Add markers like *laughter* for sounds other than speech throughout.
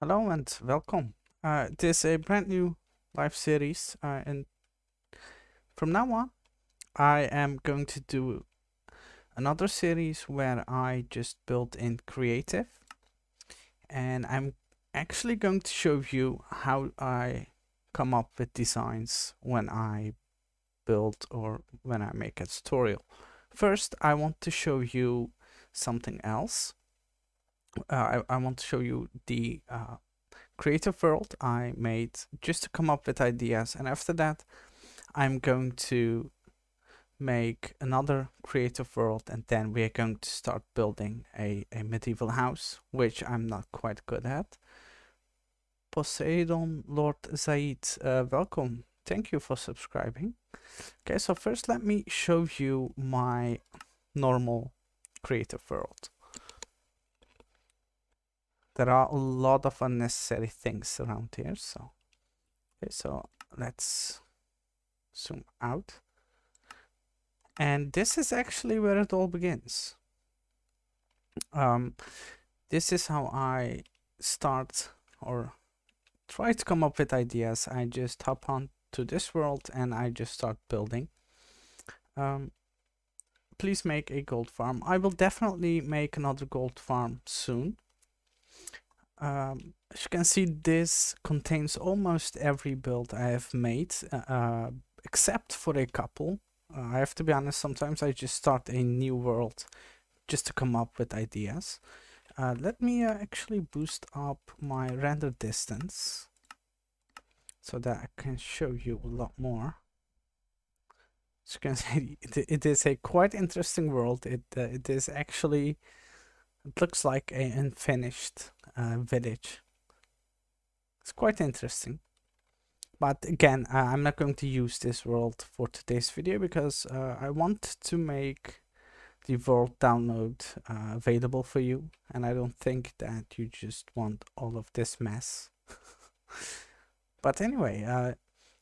Hello and welcome. Uh, this is a brand new live series, uh, and from now on, I am going to do another series where I just build in creative, and I'm actually going to show you how I come up with designs when I build or when I make a tutorial. First, I want to show you something else I, I want to show you the uh, creative world I made just to come up with ideas and after that I'm going to make another creative world and then we're going to start building a, a medieval house which I'm not quite good at. Poseidon Lord Zaid, uh, welcome. Thank you for subscribing. Okay, so first let me show you my normal creative world there are a lot of unnecessary things around here so okay so let's zoom out. And this is actually where it all begins. Um, this is how I start or try to come up with ideas. I just hop on to this world and I just start building. Um, please make a gold farm. I will definitely make another gold farm soon um, as you can see, this contains almost every build I have made, uh, uh, except for a couple. Uh, I have to be honest, sometimes I just start a new world just to come up with ideas. Uh, let me uh, actually boost up my render distance so that I can show you a lot more. As you can *laughs* see, it, it is a quite interesting world. It, uh, it is actually, it looks like a unfinished uh, village. It's quite interesting. But again, uh, I'm not going to use this world for today's video because uh, I want to make the world download uh, available for you. And I don't think that you just want all of this mess. *laughs* but anyway, uh,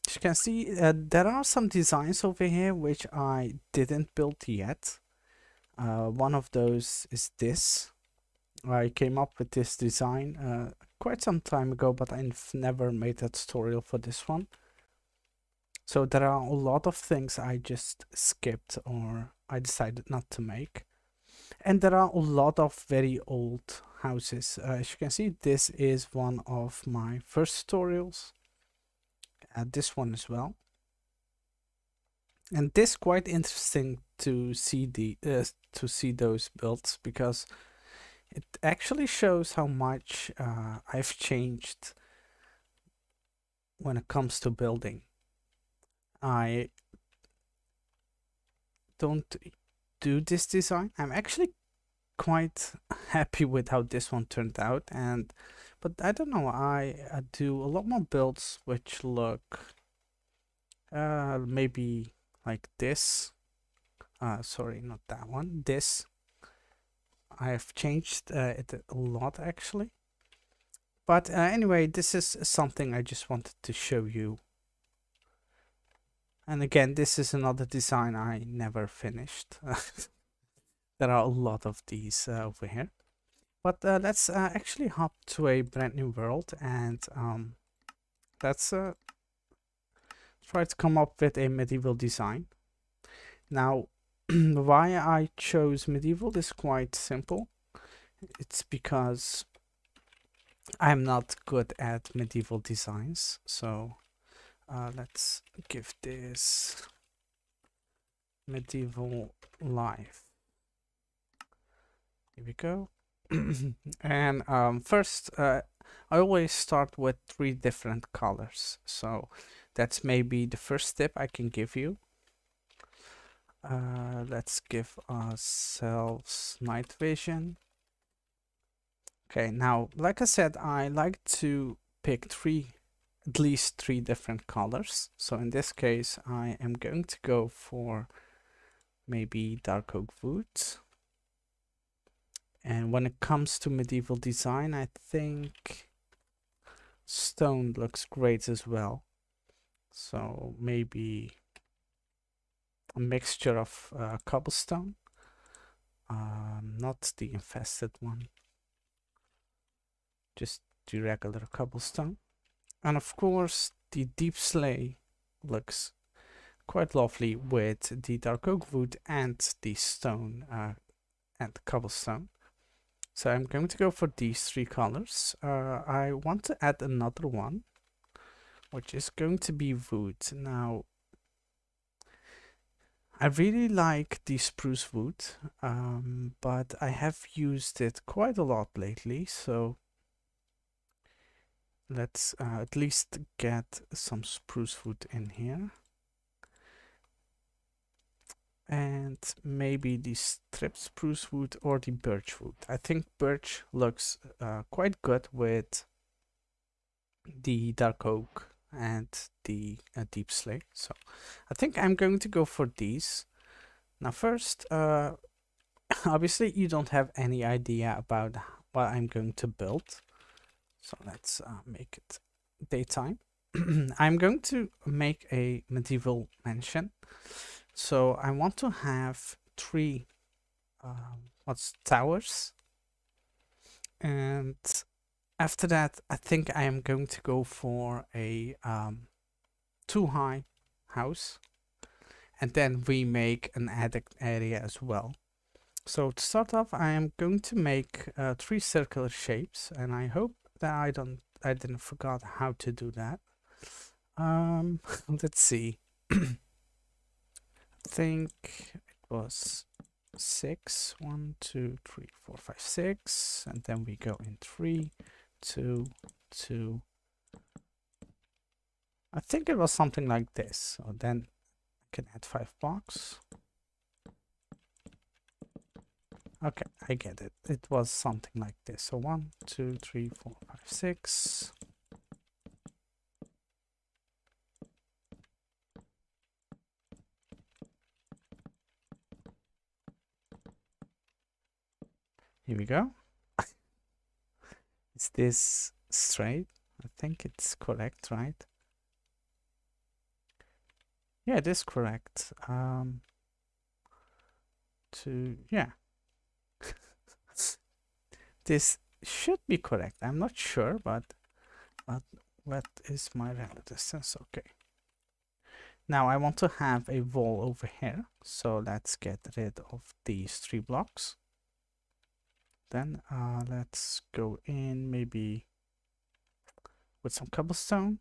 as you can see, uh, there are some designs over here which I didn't build yet. One of those is this. I came up with this design uh, quite some time ago, but I've never made a tutorial for this one. So there are a lot of things I just skipped or I decided not to make. And there are a lot of very old houses. Uh, as you can see, this is one of my first tutorials. Uh, this one as well. And this quite interesting to see the uh, to see those builds because it actually shows how much uh, I've changed when it comes to building. I don't do this design. I'm actually quite *laughs* happy with how this one turned out and but I don't know I, I do a lot more builds which look uh maybe like this uh sorry not that one this I've changed uh, it a lot actually. But uh, anyway, this is something I just wanted to show you. And again, this is another design I never finished. *laughs* there are a lot of these uh, over here. But uh, let's uh, actually hop to a brand new world and um, let's uh, try to come up with a medieval design. Now, *clears throat* why I chose medieval is quite simple. It's because I'm not good at medieval designs. So uh, let's give this medieval life. Here we go. *clears throat* and um, first, uh, I always start with three different colors. So that's maybe the first tip I can give you. Uh, let's give ourselves night vision. Okay, now, like I said, I like to pick three, at least three different colors. So in this case, I am going to go for maybe dark oak wood. And when it comes to medieval design, I think stone looks great as well. So maybe a mixture of uh, cobblestone, uh, not the infested one, just the regular cobblestone. And of course, the deep slate looks quite lovely with the dark oak wood and the stone uh, and cobblestone. So I'm going to go for these three colors. Uh, I want to add another one, which is going to be wood. Now, I really like the spruce wood, um, but I have used it quite a lot lately, so let's uh, at least get some spruce wood in here. And maybe the strip spruce wood or the birch wood. I think birch looks uh, quite good with the dark oak and the uh, deep slate. So I think I'm going to go for these. Now first, uh, *laughs* obviously you don't have any idea about what I'm going to build. So let's uh, make it daytime. *clears throat* I'm going to make a medieval mansion. So I want to have three um, what's towers and after that, I think I am going to go for a um, too high house. And then we make an attic area as well. So to start off, I am going to make uh, three circular shapes. And I hope that I don't, I didn't forget how to do that. Um, *laughs* let's see. *clears throat* I think it was six, one, two, three, four, five, six, and then we go in three, two, two. I think it was something like this. So then I can add five blocks. Okay, I get it. It was something like this. So one, two, three, four, five, six. Here we go. Is this straight? I think it's correct, right? Yeah, it is correct. Um, to, yeah. *laughs* this should be correct. I'm not sure, but, but what is my render distance? Okay. Now I want to have a wall over here. So let's get rid of these three blocks. Then uh, let's go in maybe with some cobblestone.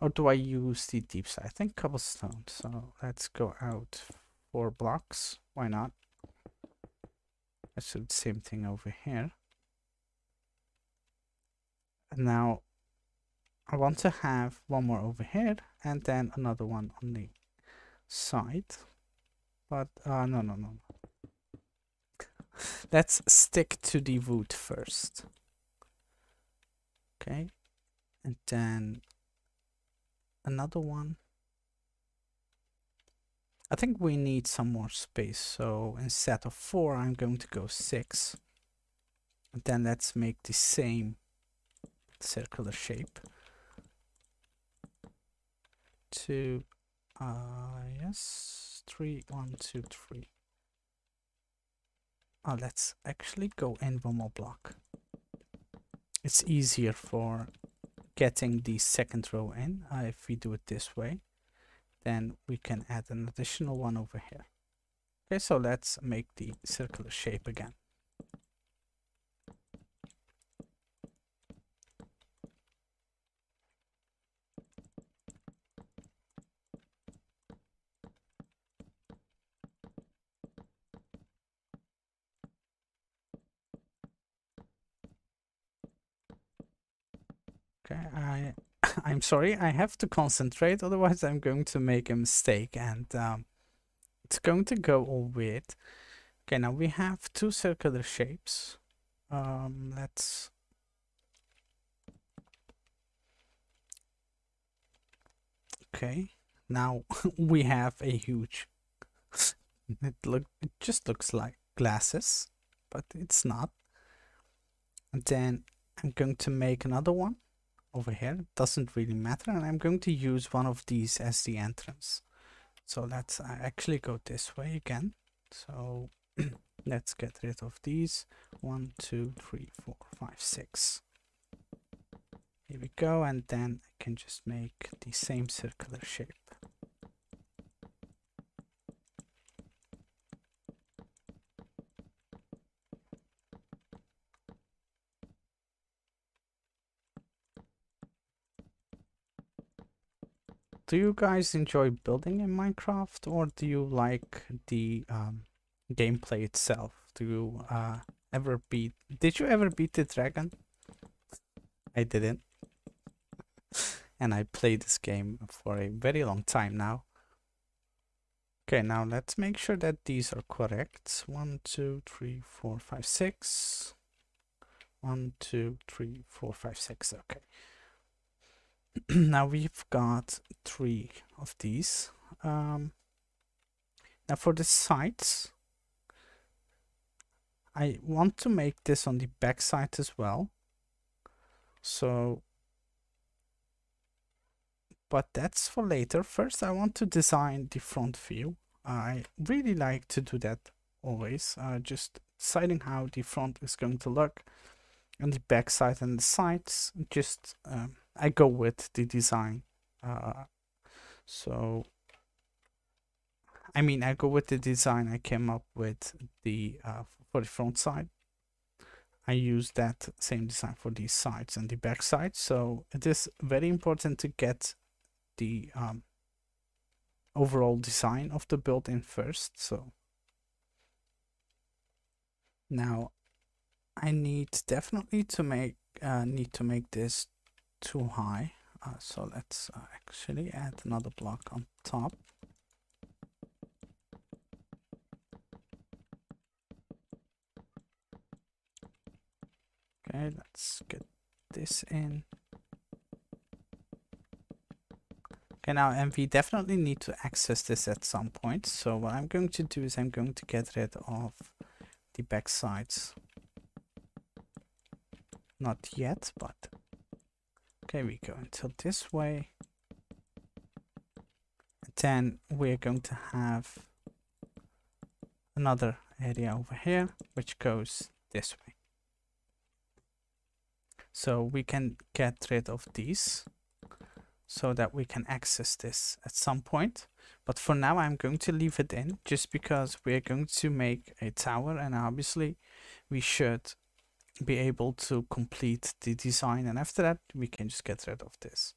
Or do I use the deepslate? I think cobblestone. So let's go out four blocks. Why not? Let's do the same thing over here. And now I want to have one more over here and then another one on the side. But uh, no, no, no, no. Let's stick to the wood first. Okay. And then another one. I think we need some more space. So instead of four, I'm going to go six. And then let's make the same circular shape. Two, uh, yes, three, one, two, three. Oh, let's actually go in one more block. It's easier for getting the second row in. Uh, if we do it this way, then we can add an additional one over here. Okay, so let's make the circular shape again. I *laughs* I'm sorry, I have to concentrate, otherwise I'm going to make a mistake and um, it's going to go all weird. Okay, now we have two circular shapes. Um, let's Okay, now *laughs* we have a huge *laughs* it look it just looks like glasses, but it's not. And then I'm going to make another one over here doesn't really matter and I'm going to use one of these as the entrance. So let's actually go this way again. So *clears throat* let's get rid of these. One two three four five six. Here we go, and then I can just make the same circular shape. Do you guys enjoy building in Minecraft or do you like the um, gameplay itself? Do you uh, ever beat? Did you ever beat the dragon? I didn't. *laughs* and I played this game for a very long time now. Okay, now let's make sure that these are correct. One, two, three, four, five, six. One, two, three, four, five, six. Okay. *clears throat* now we've got three of these. Um, now for the sides, I want to make this on the back side as well. So, but that's for later. First, I want to design the front view. I really like to do that always. Uh, just deciding how the front is going to look and the back side and the sides. Just um, I go with the design. Uh, so, I mean, I go with the design I came up with the uh, for the front side. I use that same design for these sides and the back side. So it is very important to get the um, overall design of the build in first. So now I need definitely to make uh, need to make this too high. Uh, so let's uh, actually add another block on top. Okay, let's get this in. Okay, now and we definitely need to access this at some point. So what I'm going to do is I'm going to get rid of the back sides. Not yet, but Okay, we go until this way. And then we're going to have another area over here, which goes this way. So we can get rid of these so that we can access this at some point. But for now, I'm going to leave it in just because we're going to make a tower and obviously we should be able to complete the design and after that we can just get rid of this.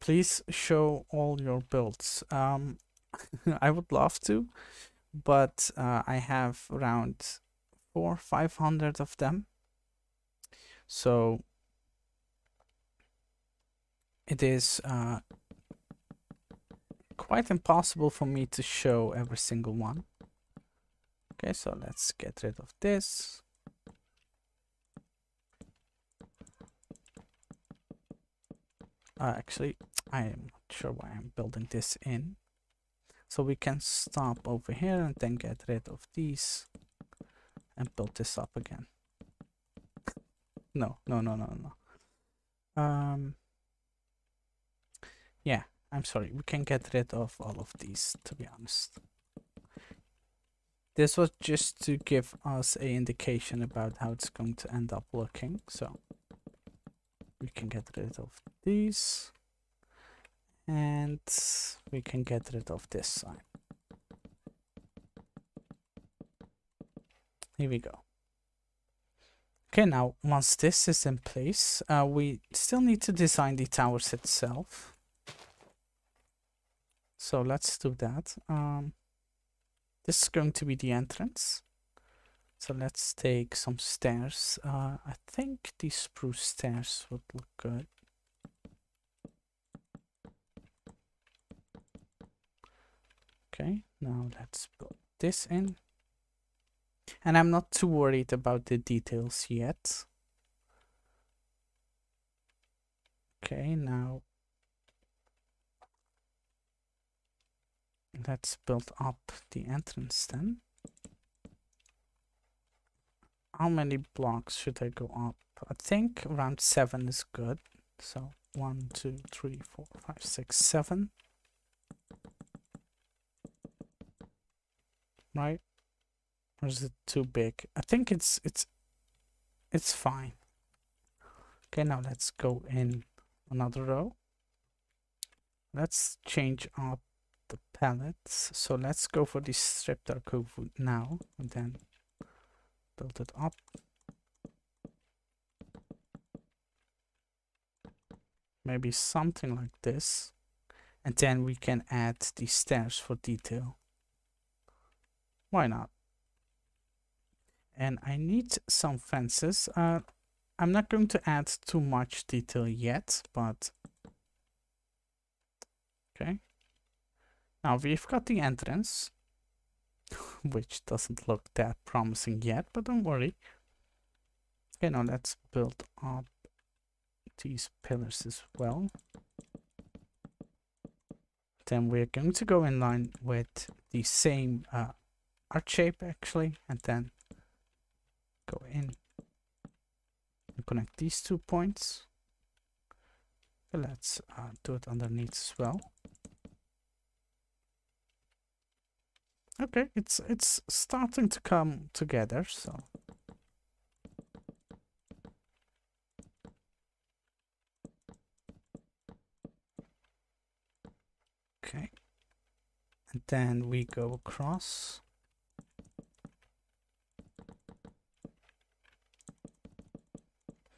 Please show all your builds. Um, *laughs* I would love to, but uh, I have around four, five hundred of them. So it is uh, quite impossible for me to show every single one. Okay, so let's get rid of this. Uh, actually, I am not sure why I'm building this in. So we can stop over here and then get rid of these and build this up again. No, no, no, no, no. Um, yeah, I'm sorry. We can get rid of all of these, to be honest. This was just to give us a indication about how it's going to end up looking. So we can get rid of these and we can get rid of this side. Here we go. Okay, now once this is in place, uh, we still need to design the towers itself. So let's do that. Um, this is going to be the entrance. So let's take some stairs. Uh, I think these spruce stairs would look good. Okay, now let's put this in. And I'm not too worried about the details yet. Okay, now let's build up the entrance then. How many blocks should I go up? I think around seven is good. So one, two, three, four, five, six, seven. Right? Or is it too big? I think it's it's it's fine. Okay, now let's go in another row. Let's change up the palettes. So let's go for the strip dark oak wood now and then build it up. Maybe something like this. And then we can add the stairs for detail. Why not? And I need some fences. Uh, I'm not going to add too much detail yet, but okay. Now we've got the entrance, *laughs* which doesn't look that promising yet, but don't worry. Okay, now let's build up these pillars as well. Then we're going to go in line with the same uh, arch shape actually, and then go in and connect these two points. Let's uh, do it underneath as well. Okay, it's it's starting to come together, so Okay. And then we go across.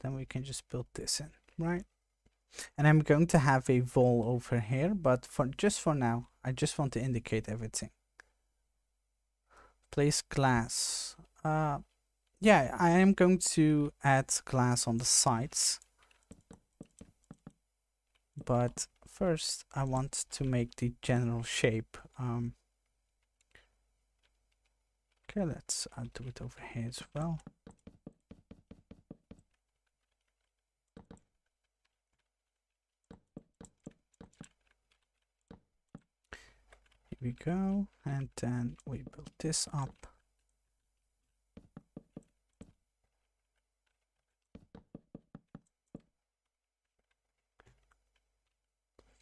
Then we can just build this in, right? And I'm going to have a wall over here, but for just for now, I just want to indicate everything. Place glass. Uh, yeah, I am going to add glass on the sides. But first I want to make the general shape. Um, okay, let's uh, do it over here as well. Here we go, and then we build this up.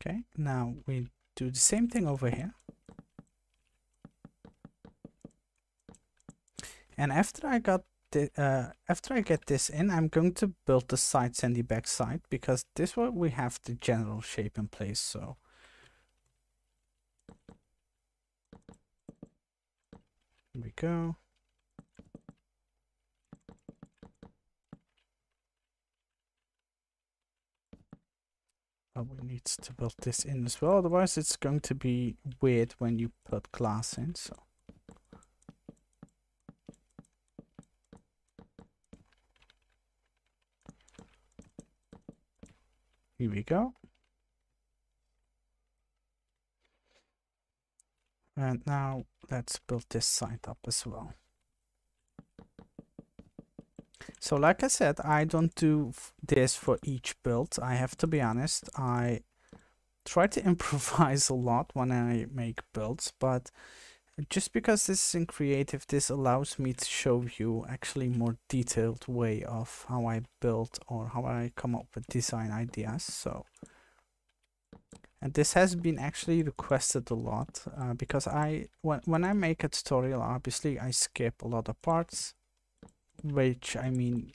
Okay, now we do the same thing over here. And after I got the, uh, after I get this in, I'm going to build the sides and the back side because this way we have the general shape in place. So here we go. Oh, but we need to build this in as well, otherwise it's going to be weird when you put glass in, so. Here we go. And now let's build this side up as well. So like I said, I don't do this for each build. I have to be honest. I try to *laughs* improvise a lot when I make builds, but just because this is in creative, this allows me to show you actually more detailed way of how I build or how I come up with design ideas. So, and this has been actually requested a lot uh, because I when when I make a tutorial, obviously I skip a lot of parts which I mean,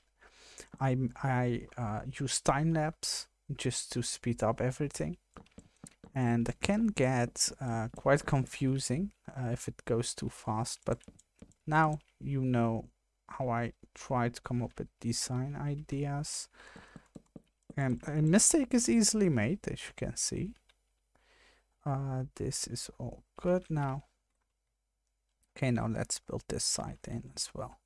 I I uh, use time lapse just to speed up everything, and it can get uh, quite confusing uh, if it goes too fast. But now you know how I try to come up with design ideas, and a mistake is easily made, as you can see. Uh, this is all good now. Okay, now let's build this side in as well.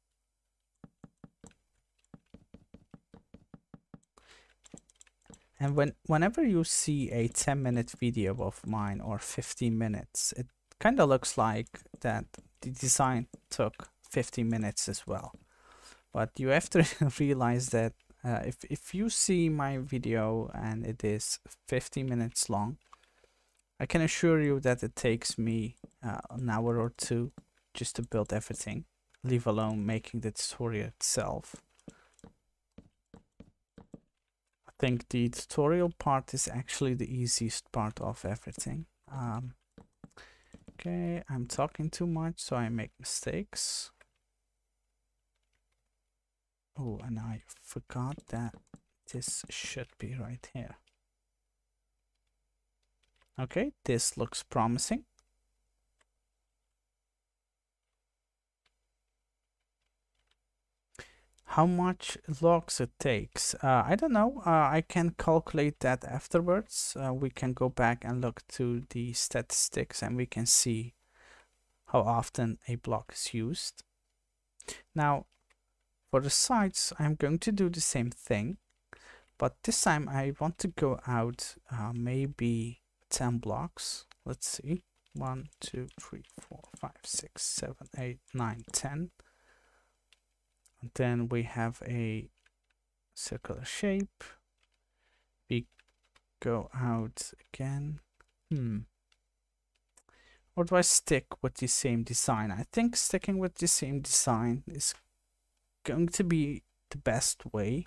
And when whenever you see a 10 minute video of mine or 15 minutes, it kind of looks like that the design took 15 minutes as well. But you have to *laughs* realize that uh, if, if you see my video and it is 50 minutes long, I can assure you that it takes me uh, an hour or two just to build everything, leave alone making the tutorial itself. I think the tutorial part is actually the easiest part of everything. Um, okay, I'm talking too much, so I make mistakes. Oh, and I forgot that this should be right here. Okay, this looks promising. How much logs it takes? Uh, I don't know. Uh, I can calculate that afterwards. Uh, we can go back and look to the statistics and we can see how often a block is used. Now, for the sides, I'm going to do the same thing, but this time I want to go out uh, maybe 10 blocks. Let's see. 1, 2, 3, 4, 5, 6, 7, 8, 9, 10. And then we have a circular shape. We go out again. Hmm. Or do I stick with the same design? I think sticking with the same design is going to be the best way.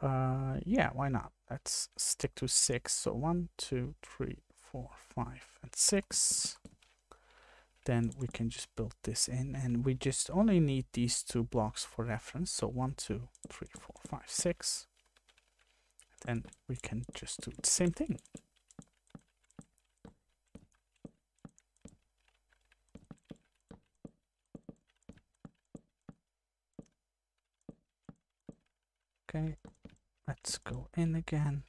Uh, yeah, why not? Let's stick to six. So one, two, three, four, five, and six. Then we can just build this in and we just only need these two blocks for reference. So one, two, three, four, five, six. Then we can just do the same thing. Okay, let's go in again.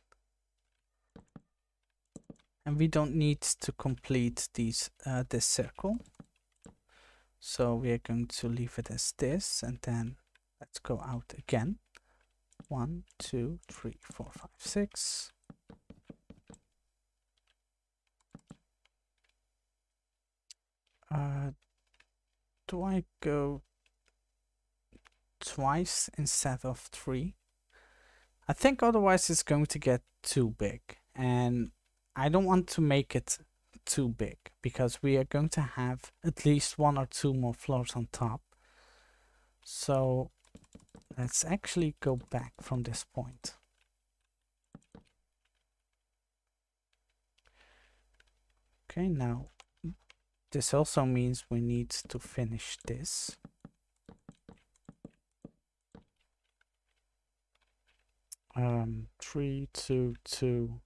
And we don't need to complete these uh, this circle. So we are going to leave it as this and then let's go out again. One, two, three, four, five, six. Uh, do I go twice instead of three? I think otherwise it's going to get too big and I don't want to make it too big because we are going to have at least one or two more floors on top. So let's actually go back from this point. Okay, now this also means we need to finish this. Um, three, two, two.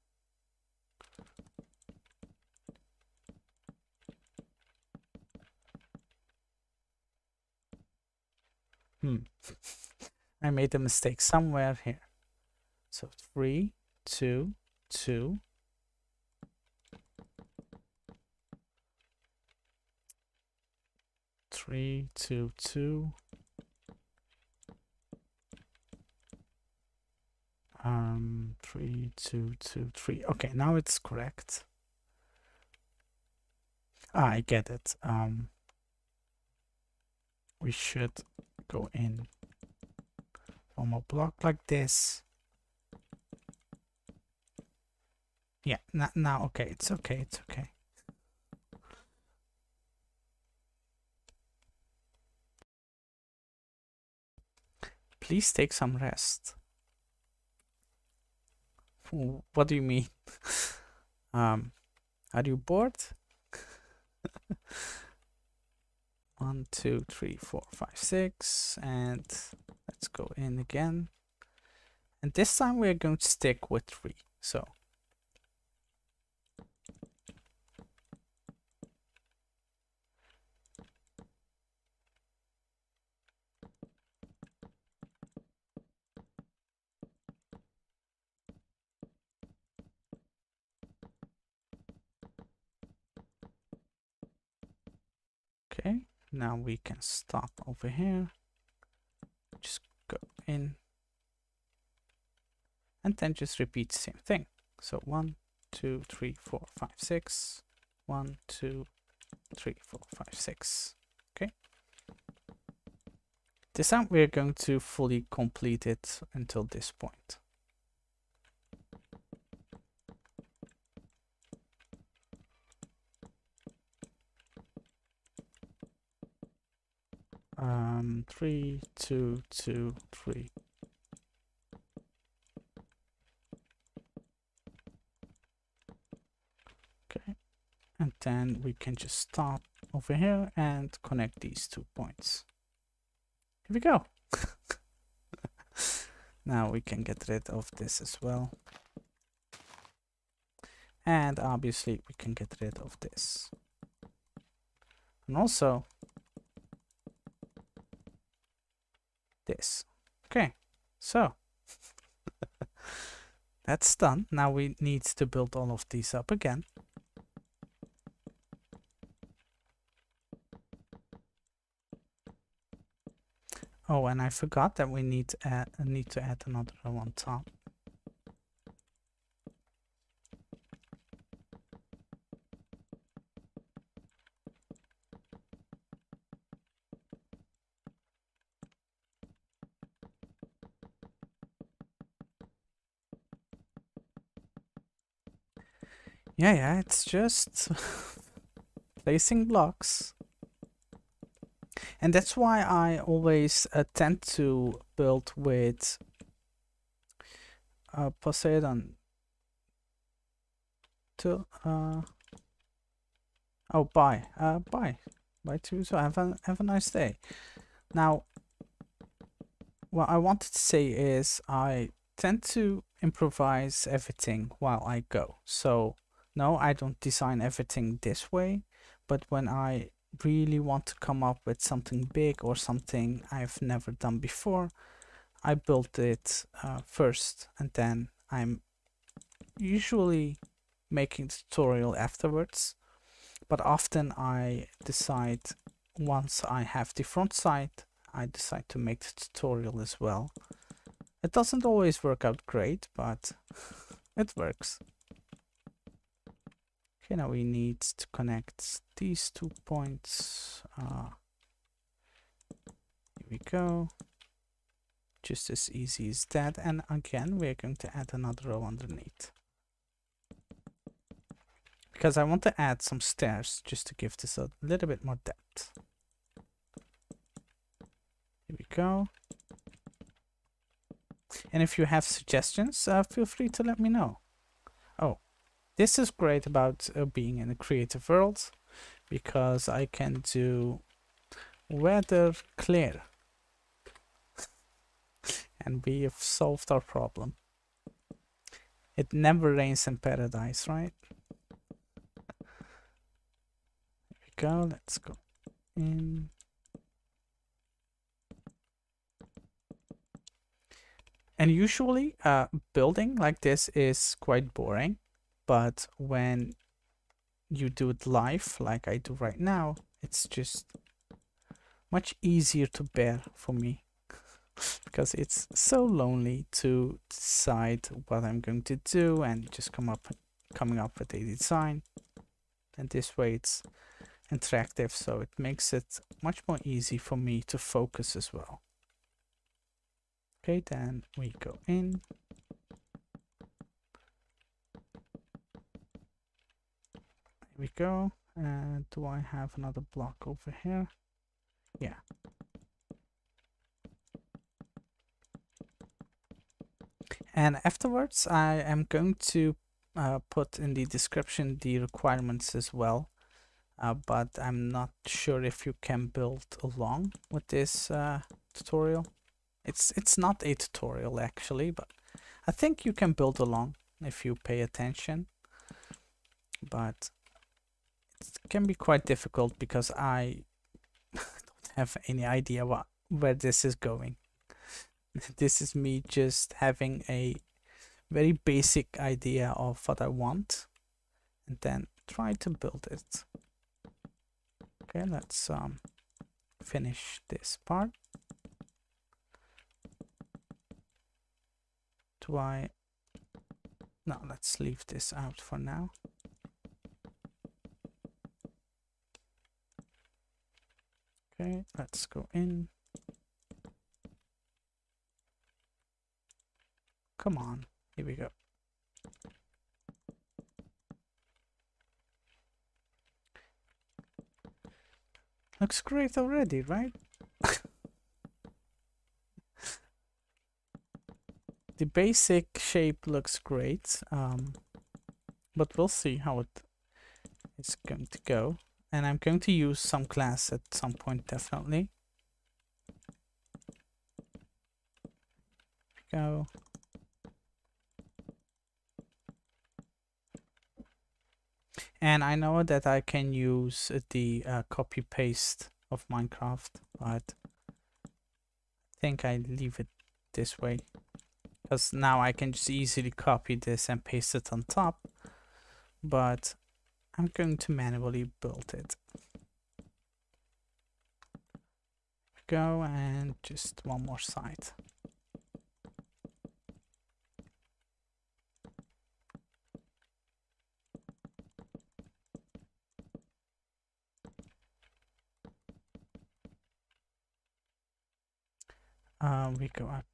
Hmm. *laughs* I made a mistake somewhere here. So three, two, two. Three, two, two. Um three two two three. Okay now it's correct. Ah, i get it. Um we should go in from a block like this. Yeah now, now okay it's okay it's okay. Please take some rest what do you mean? *laughs* um, are you bored? *laughs* One, two, three, four, five, six, and let's go in again. And this time we're going to stick with three. So Okay, now we can stop over here. Just go in. And then just repeat the same thing. So one, two, three, four, five, six. One, two, three, four, five, six. Okay. This time we're going to fully complete it until this point. Um, three, two, two, three. Okay, and then we can just stop over here and connect these two points. Here we go. *laughs* Now we can get rid of this as well. And obviously we can get rid of this. And also this. Okay, so *laughs* that's done. Now we need to build all of these up again. Oh, and I forgot that we need to add, need to add another row on top. Yeah, yeah, it's just *laughs* placing blocks. And that's why I always uh, tend to build with uh, Poseidon. To uh oh bye. Uh bye. Bye too. So have a have a nice day. Now what I wanted to say is I tend to improvise everything while I go. So no, I don't design everything this way, but when I really want to come up with something big or something I've never done before, I build it uh, first and then I'm usually making the tutorial afterwards. But often I decide once I have the front side, I decide to make the tutorial as well. It doesn't always work out great, but *laughs* it works. Okay, now we need to connect these two points. Uh, here we go. Just as easy as that. And again, we're going to add another row underneath. Because I want to add some stairs just to give this a little bit more depth. Here we go. And if you have suggestions, uh, feel free to let me know. Oh, this is great about uh, being in a creative world because I can do weather clear *laughs* and we have solved our problem. It never rains in paradise, right? Here we go, let's go in. And usually, uh, building like this is quite boring but when you do it live like I do right now it's just much easier to bear for me *laughs* because it's so lonely to decide what I'm going to do and just come up coming up with a design. And this way it's interactive so it makes it much more easy for me to focus as well. Okay then we go in we go. Do I have another block over here? Yeah. And afterwards, I am going to uh, put in the description the requirements as well. Uh, but I'm not sure if you can build along with this uh, tutorial. It's it's not a tutorial actually, but I think you can build along if you pay attention. But can be quite difficult because I *laughs* don't have any idea what where this is going. *laughs* this is me just having a very basic idea of what I want and then try to build it. Okay, let's um, finish this part. Do I... No, let's leave this out for now. Okay, let's go in. Come on, here we go. Looks great already, right? *laughs* the basic shape looks great, um, but we'll see how it is going to go and I'm going to use some class at some point definitely. go. And I know that I can use the uh, copy paste of Minecraft, but I think I leave it this way because now I can just easily copy this and paste it on top but I'm going to manually build it go and just one more side uh, we go up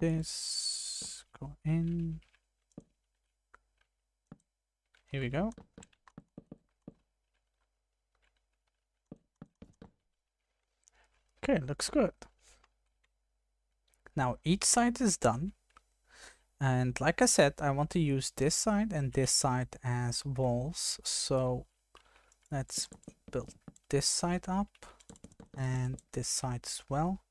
this, go in. Here we go. Okay, looks good. Now each side is done. And like I said, I want to use this side and this side as walls. So let's build this side up and this side as well.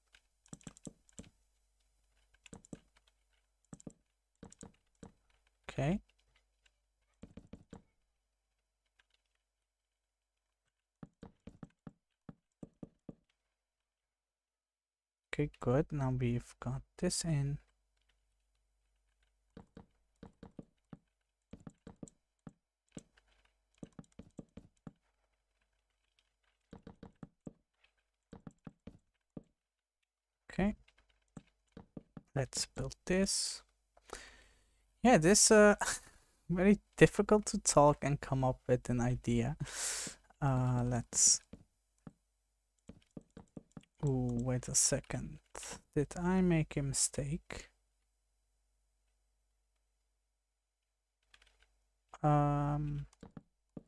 Okay. Okay, good. Now we've got this in. Okay. Let's build this yeah, this uh *laughs* very difficult to talk and come up with an idea. Uh, let's. Ooh, wait a second. Did I make a mistake? Um,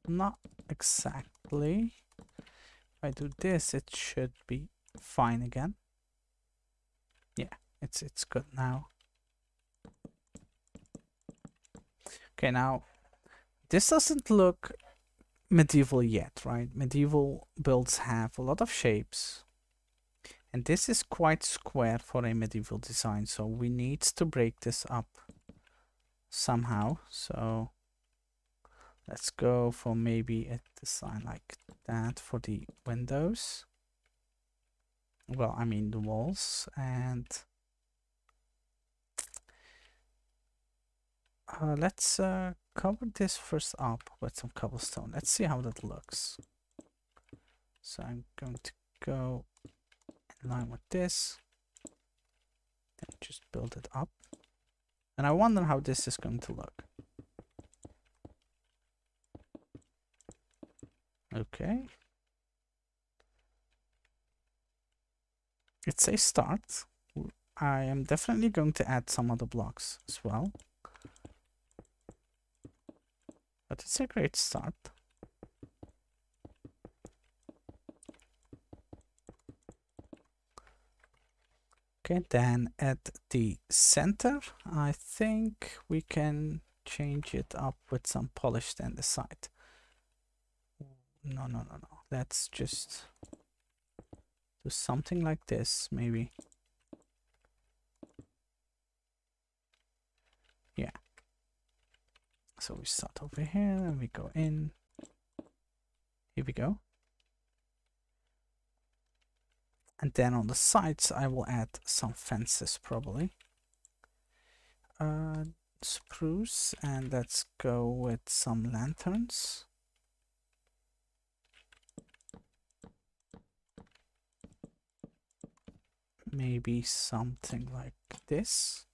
not exactly. If I do this, it should be fine again. Yeah, it's it's good now. Okay, now this doesn't look medieval yet, right? Medieval builds have a lot of shapes. And this is quite square for a medieval design, so we need to break this up somehow. So let's go for maybe a design like that for the windows. Well, I mean the walls and Uh, let's uh, cover this first up with some cobblestone. Let's see how that looks. So I'm going to go line with this. And just build it up. And I wonder how this is going to look. Okay. It's a start. I am definitely going to add some other blocks as well. But it's a great start. Okay, then at the center, I think we can change it up with some polished andesite. No, no, no, no. Let's just do something like this, maybe. Yeah. So we start over here and we go in. Here we go. And then on the sides, I will add some fences probably. Uh, spruce and let's go with some lanterns. Maybe something like this.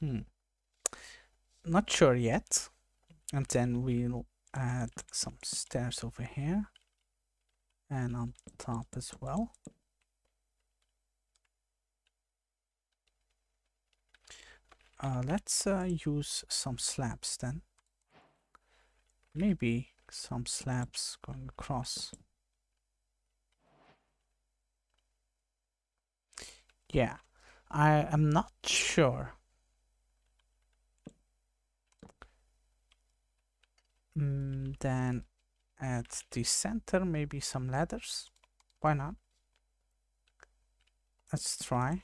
Hmm. Not sure yet. And then we'll add some stairs over here. And on top as well. Uh, let's uh, use some slabs then. Maybe some slabs going across. Yeah, I am not sure Mm, then at the center, maybe some ladders. Why not? let's try.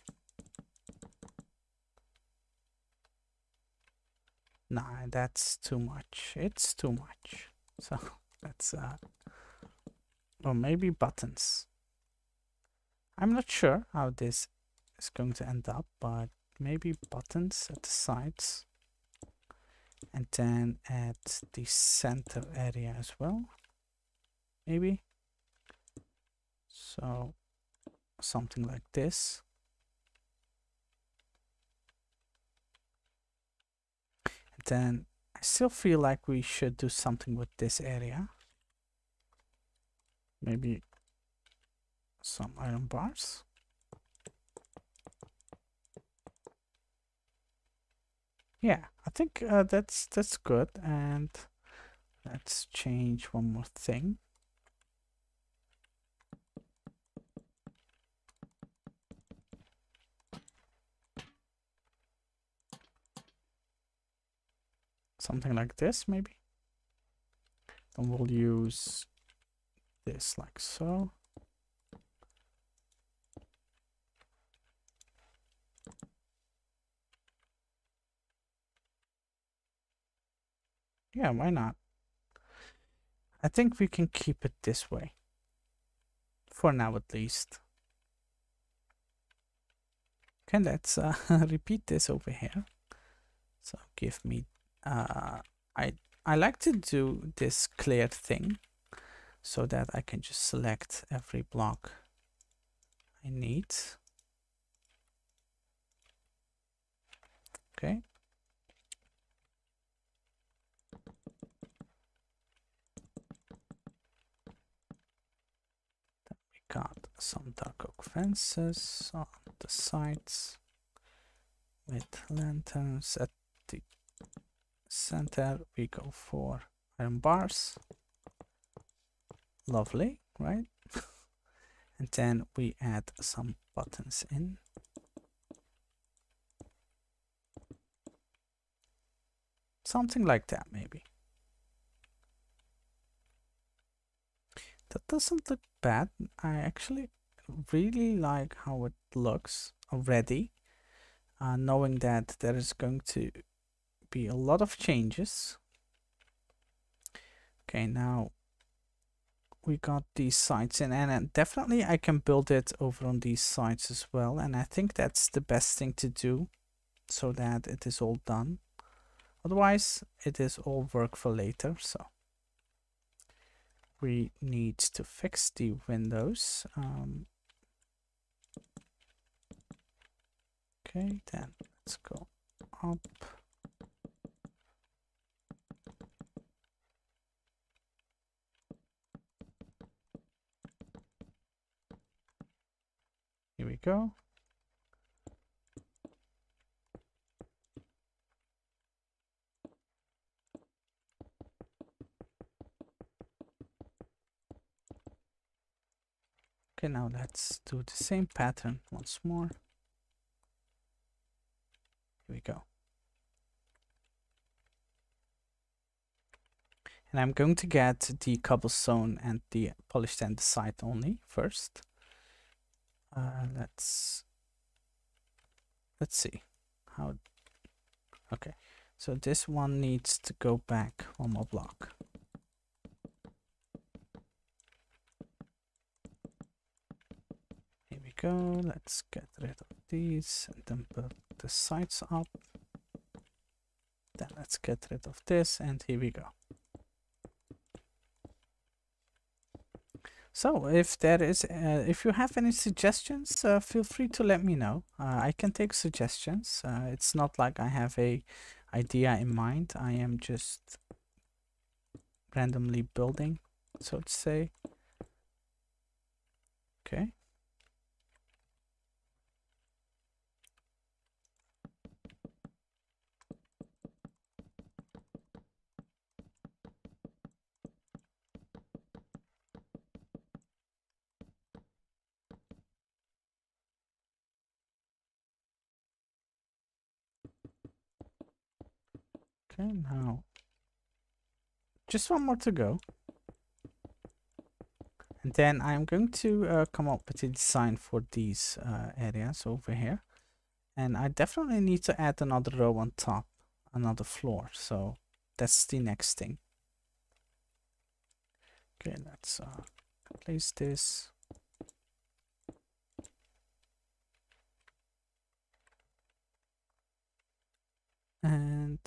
Nah, that's too much. It's too much. *laughs* So let's uh or maybe buttons. I'm not sure how this is going to end up, but maybe buttons at the sides and then at the center area as well maybe. So something like this. And then I still feel like we should do something with this area. Maybe some iron bars. Yeah I think uh, that's that's good. And let's change one more thing something like this maybe then we'll use this like so Yeah, why not? I think we can keep it this way. For now, at least. Okay, let's uh, *laughs* repeat this over here. So give me, uh, I, I like to do this clear thing so that I can just select every block I need. Okay, We got some dark oak fences on the sides with lanterns at the center we go for iron bars. Lovely right? *laughs* And then we add some buttons in. Something like that maybe. That doesn't look bad. I actually really like how it looks already, uh, knowing that there is going to be a lot of changes. Okay, now we got these sides in and definitely I can build it over on these sides as well and I think that's the best thing to do so that it is all done otherwise it is all work for later so we need to fix the windows. Um, okay, then let's go up. Here we go. Okay, now let's do the same pattern once more. Here we go. And I'm going to get the cobblestone and the polished andesite only first. Uh, let's let's see how. Okay, so this one needs to go back one more block. Here we go. Let's get rid of these and then put the sides up. Then let's get rid of this and here we go. So if there is, uh, if you have any suggestions, uh, feel free to let me know. Uh, I can take suggestions. Uh, it's not like I have a idea in mind. I am just randomly building, so to say. Okay. Okay, now just one more to go. And then I'm going to uh, come up with a design for these uh, areas over here. And I definitely need to add another row on top, another floor. So that's the next thing. Okay, let's uh, place this. And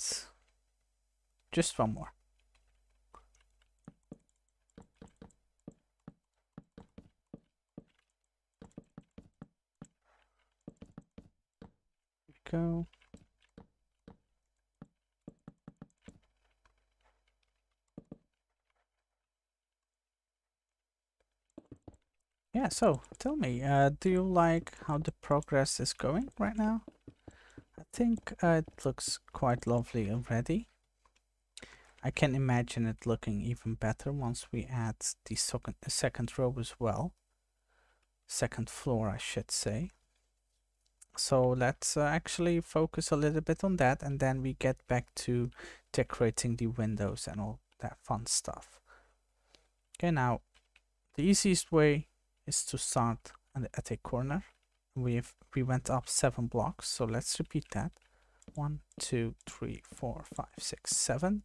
just one more. go. Yeah, so tell me, uh, do you like how the progress is going right now? I think uh, it looks quite lovely already. I can imagine it looking even better once we add the second, second row as well. Second floor, I should say. So let's uh, actually focus a little bit on that and then we get back to decorating the windows and all that fun stuff. Okay, now the easiest way is to start at a corner. We've we went up seven blocks, so let's repeat that. One, two, three, four, five, six, seven.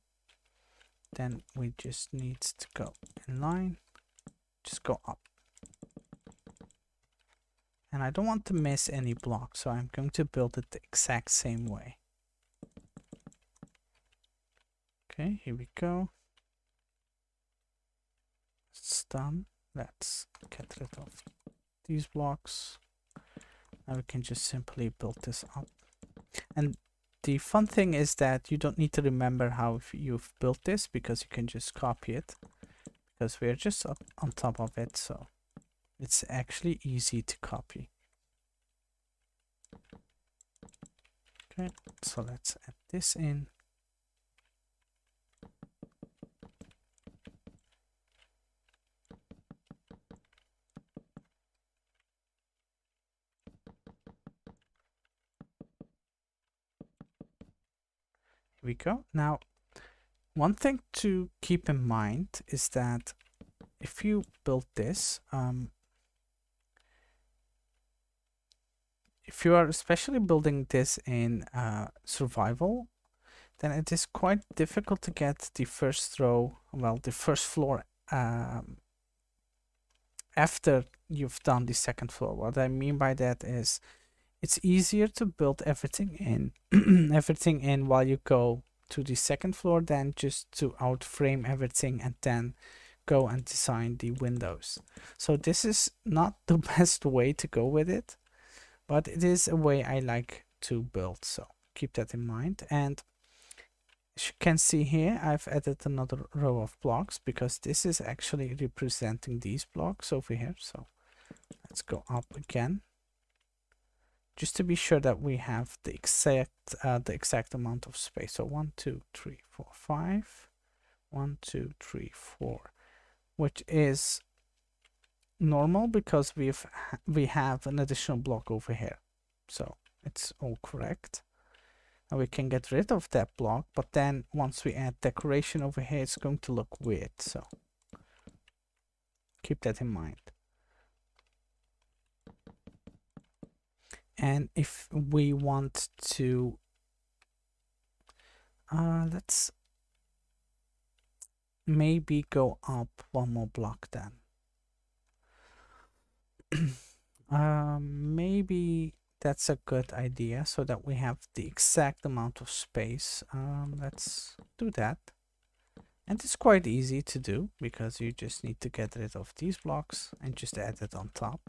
Then we just need to go in line, just go up. And I don't want to miss any blocks, so I'm going to build it the exact same way. Okay, here we go. It's done. Let's get rid of these blocks. Now we can just simply build this up. And the fun thing is that you don't need to remember how you've built this because you can just copy it because we're just up on top of it so it's actually easy to copy. Okay, so let's add this in. Here we go. Now, one thing to keep in mind is that if you build this, um, if you are especially building this in uh, survival, then it is quite difficult to get the first row, well, the first floor um, after you've done the second floor. What I mean by that is it's easier to build everything in *clears throat* everything in while you go to the second floor than just to outframe everything and then go and design the windows. So this is not the *laughs* best way to go with it but it is a way I like to build so keep that in mind. And as you can see here I've added another row of blocks because this is actually representing these blocks over here. So let's go up again just to be sure that we have the exact uh, the exact amount of space. So one two three four five. One two three four which is normal because we've we have an additional block over here. So it's all correct. And we can get rid of that block but then once we add decoration over here it's going to look weird. So keep that in mind and if we want to uh, let's maybe go up one more block then. *clears throat* Um, maybe that's a good idea so that we have the exact amount of space. Um, let's do that. And it's quite easy to do because you just need to get rid of these blocks and just add it on top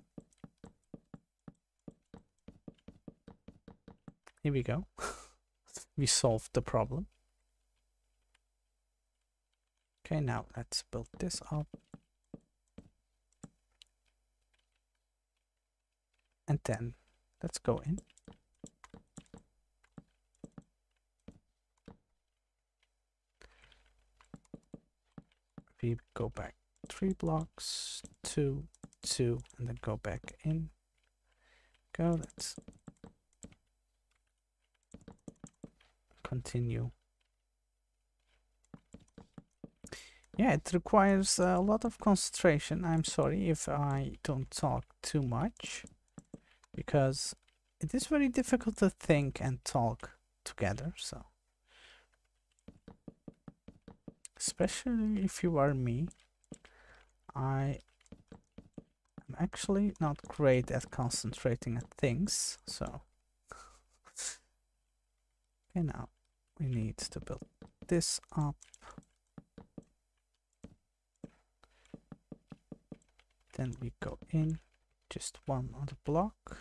Here we go. *laughs* we solved the problem. Okay, now let's build this up. And then let's go in. We go back three blocks, two, two, and then go back in. Go, let's continue. yeah, it requires a lot of concentration. I'm sorry if I don't talk too much because it is very difficult to think and talk together. So, especially if you are me, I am actually not great at concentrating at things. So, *laughs* okay, now we need to build this up. Then we go in just one other block.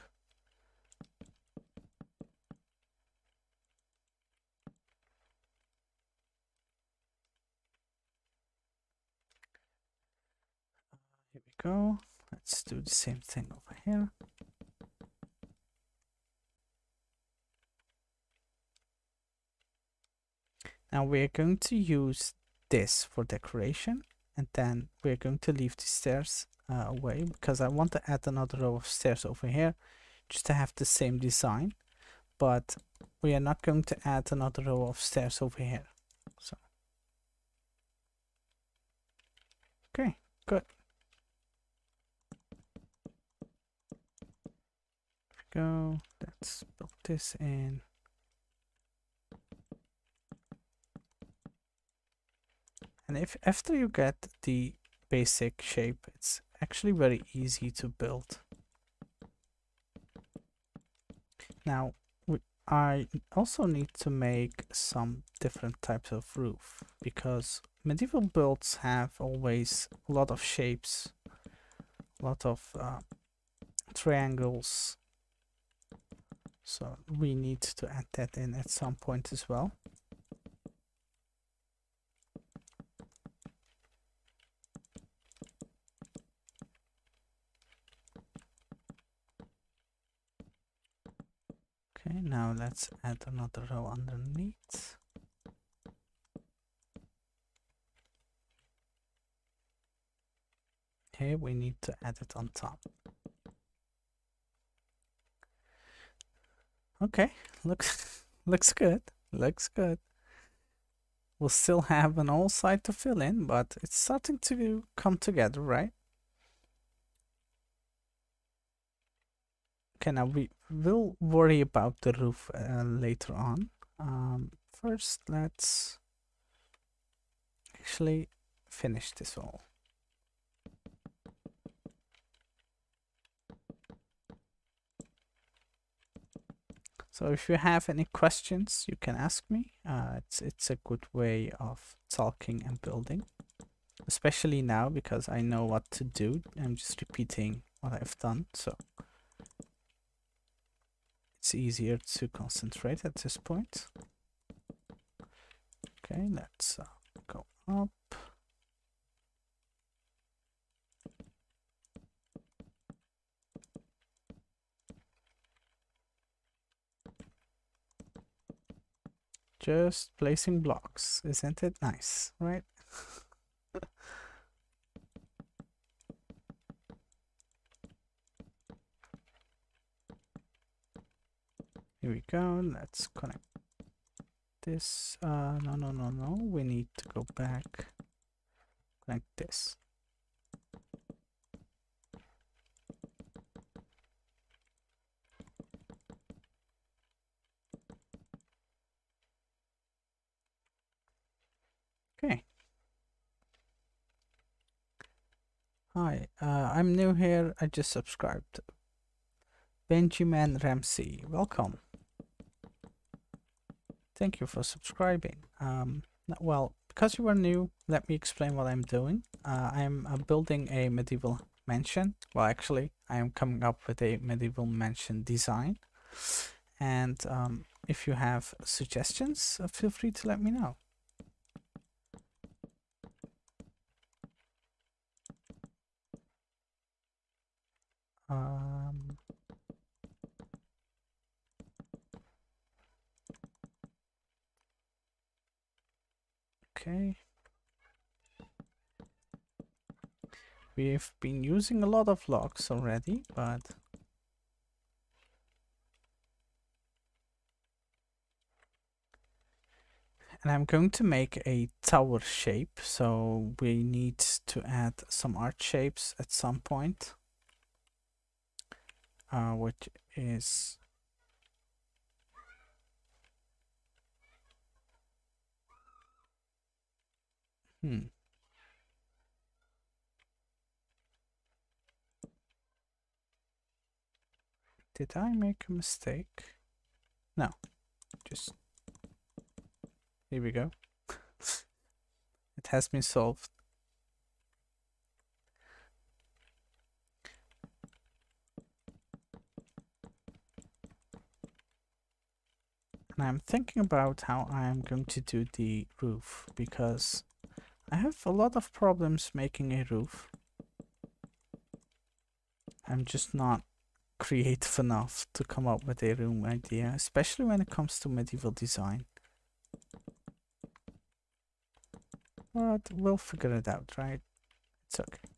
Here we go. Let's do the same thing over here now we're going to use this for decoration and then we're going to leave the stairs uh, away because I want to add another row of stairs over here just to have the same design but we are not going to add another row of stairs over here so. Okay good. Go. Let's build this in and if after you get the basic shape it's actually very easy to build. Now, I also need to make some different types of roof because medieval builds have always a lot of shapes, a lot of uh, triangles. So we need to add that in at some point as well. Okay, now let's add another row underneath. Okay, we need to add it on top. Okay, looks *laughs* looks good. Looks good. We'll still have an all side to fill in, but it's starting to come together, right? Okay, now we will worry about the roof uh, later on. Um, first, let's actually finish this all. So if you have any questions, you can ask me. Uh, it's it's a good way of talking and building, especially now because I know what to do. I'm just repeating what I've done. So it's easier to concentrate at this point. Okay, let's uh, go up. Just placing blocks, isn't it nice, right? *laughs* Here we go. Let's connect this. Uh, no, no, no, no. We need to go back. Connect this. Okay. Hi, uh, I'm new here. I just subscribed. Benjamin Ramsey, welcome thank you for subscribing. Um, well, because you are new, let me explain what I'm doing. Uh, I'm uh, building a medieval mansion. Well, actually, I am coming up with a medieval mansion design. And um, if you have suggestions, uh, feel free to let me know. Um, Okay. We've been using a lot of logs already, but and I'm going to make a tower shape, so we need to add some arch shapes at some point, uh, which is hmm. Did I make a mistake? No, just here we go. *laughs* it has been solved. And I'm thinking about how I'm going to do the roof because I have a lot of problems making a roof. I'm just not creative enough to come up with a room idea, especially when it comes to medieval design. But we'll figure it out, right? It's okay.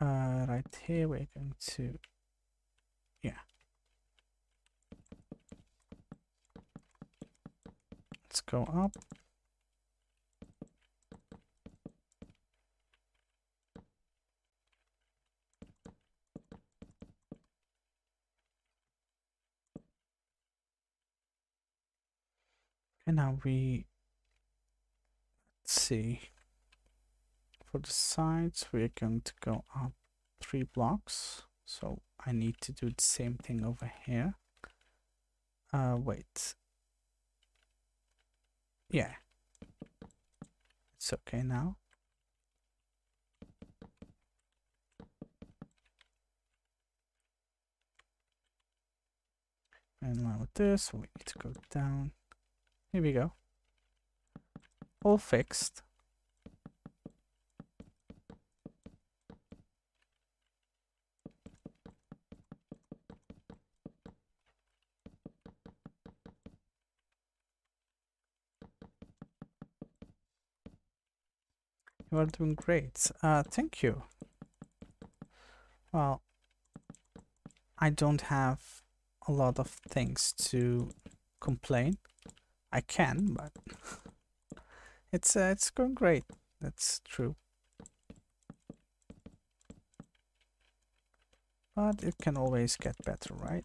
Uh, right here we're going to, yeah. Let's go up. And now we let's see. For the sides we're going to go up three blocks. So I need to do the same thing over here. Uh wait. Yeah. It's okay now. And now with this we need to go down here we go all fixed. You are doing great. Uh, thank you. Well, I don't have a lot of things to complain. I can, but It's uh, it's going great. That's true. But it can always get better, right?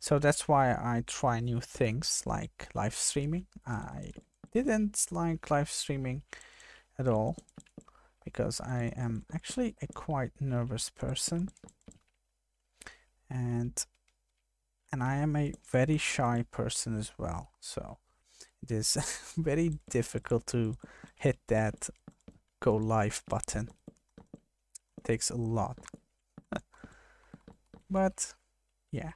So that's why I try new things like live streaming. I didn't like live streaming at all because I am actually a quite nervous person and and I am a very shy person as well. So it is *laughs* very difficult to hit that go live button. It takes a lot. *laughs* but yeah.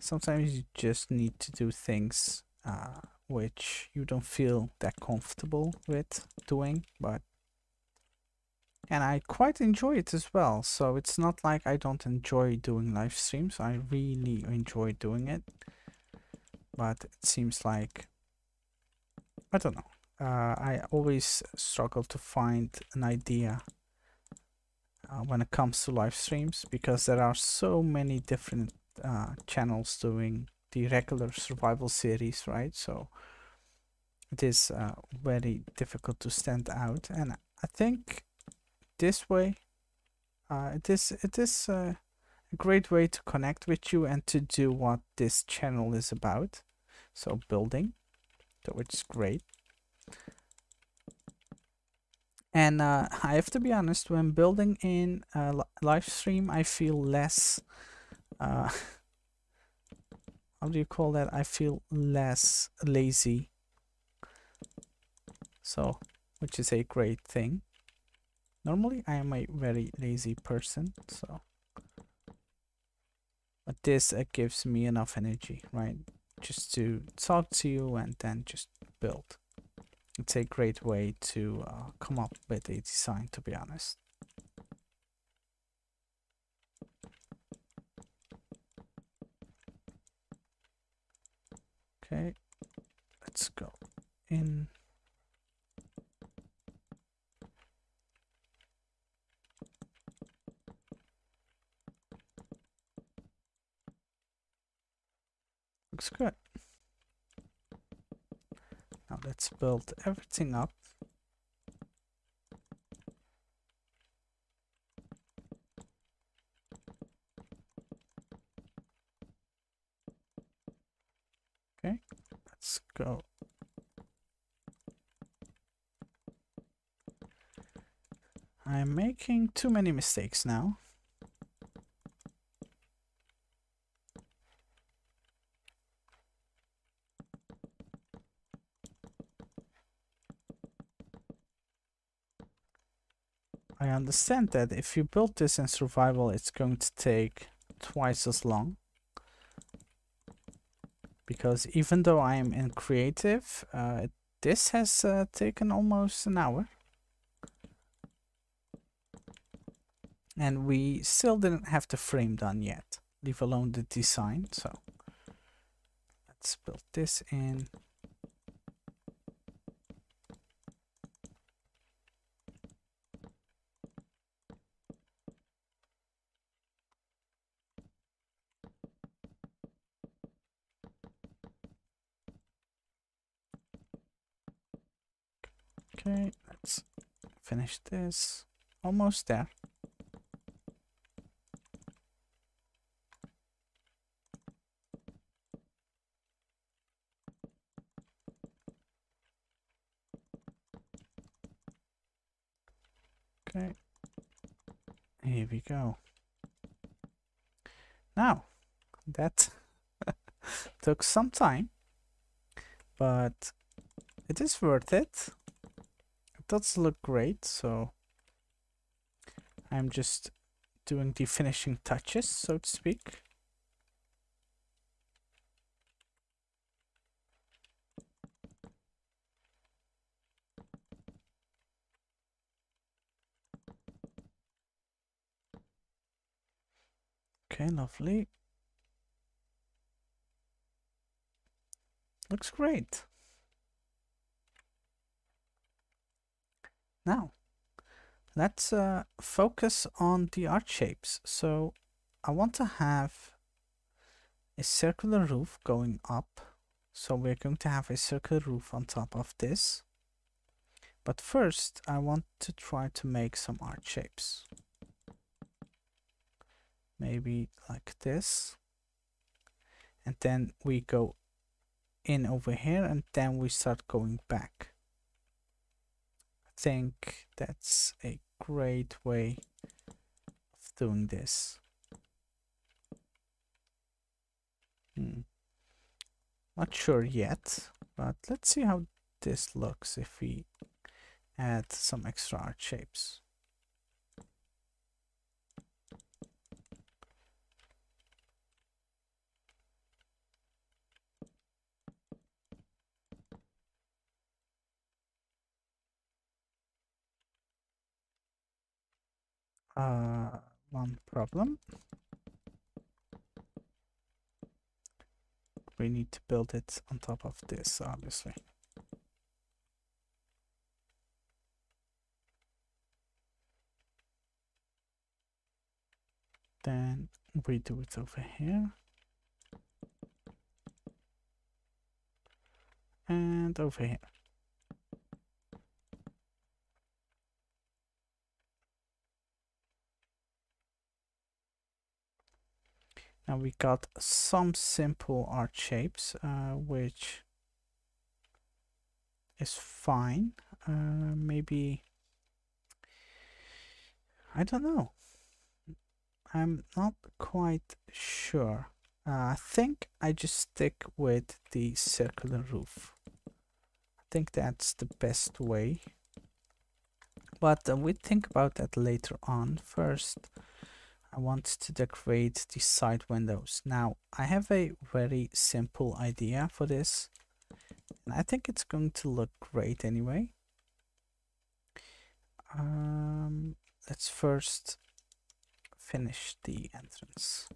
Sometimes you just need to do things uh, which you don't feel that comfortable with doing, but and I quite enjoy it as well. So it's not like I don't enjoy doing live streams. I really enjoy doing it but it seems like I don't know. Uh, I always struggle to find an idea uh, when it comes to live streams because there are so many different uh, channels doing the regular survival series, right? So it is uh, very difficult to stand out, and I think this way, uh, it is it is uh, a great way to connect with you and to do what this channel is about. So building which is great. And uh, I have to be honest when building in a live stream I feel less uh, *laughs* how do you call that? I feel less lazy. So which is a great thing normally I am a very lazy person so but this uh, gives me enough energy right just to talk to you and then just build. It's a great way to uh, come up with a design, to be honest. Okay, let's go in. Looks good. Now let's build everything up. Okay, let's go. I'm making too many mistakes now. I understand that if you build this in survival, it's going to take twice as long. Because even though I am in creative, uh, this has uh, taken almost an hour. And we still didn't have the frame done yet, leave alone the design. So let's build this in. Okay, let's finish this. Almost there. Okay. Here we go. Now, that *laughs* took some time, but it is worth it does look great, so I'm just doing the finishing touches, so to speak. Okay, lovely. Looks great. Now, let's uh, focus on the arch shapes. So I want to have a circular roof going up. So we're going to have a circular roof on top of this. But first, I want to try to make some arch shapes. Maybe like this. And then we go in over here and then we start going back think that's a great way of doing this. Hmm. Not sure yet, but let's see how this looks if we add some extra arch shapes. Uh, one problem. We need to build it on top of this, obviously. Then we do it over here. And over here. Now we got some simple arch shapes, uh, which is fine. Uh, maybe, I don't know. I'm not quite sure. Uh, I think I just stick with the circular roof. I think that's the best way. But uh, we think about that later on. First, I want to decorate the side windows. Now, I have a very simple idea for this. And I think it's going to look great anyway. Um, let's first finish the entrance.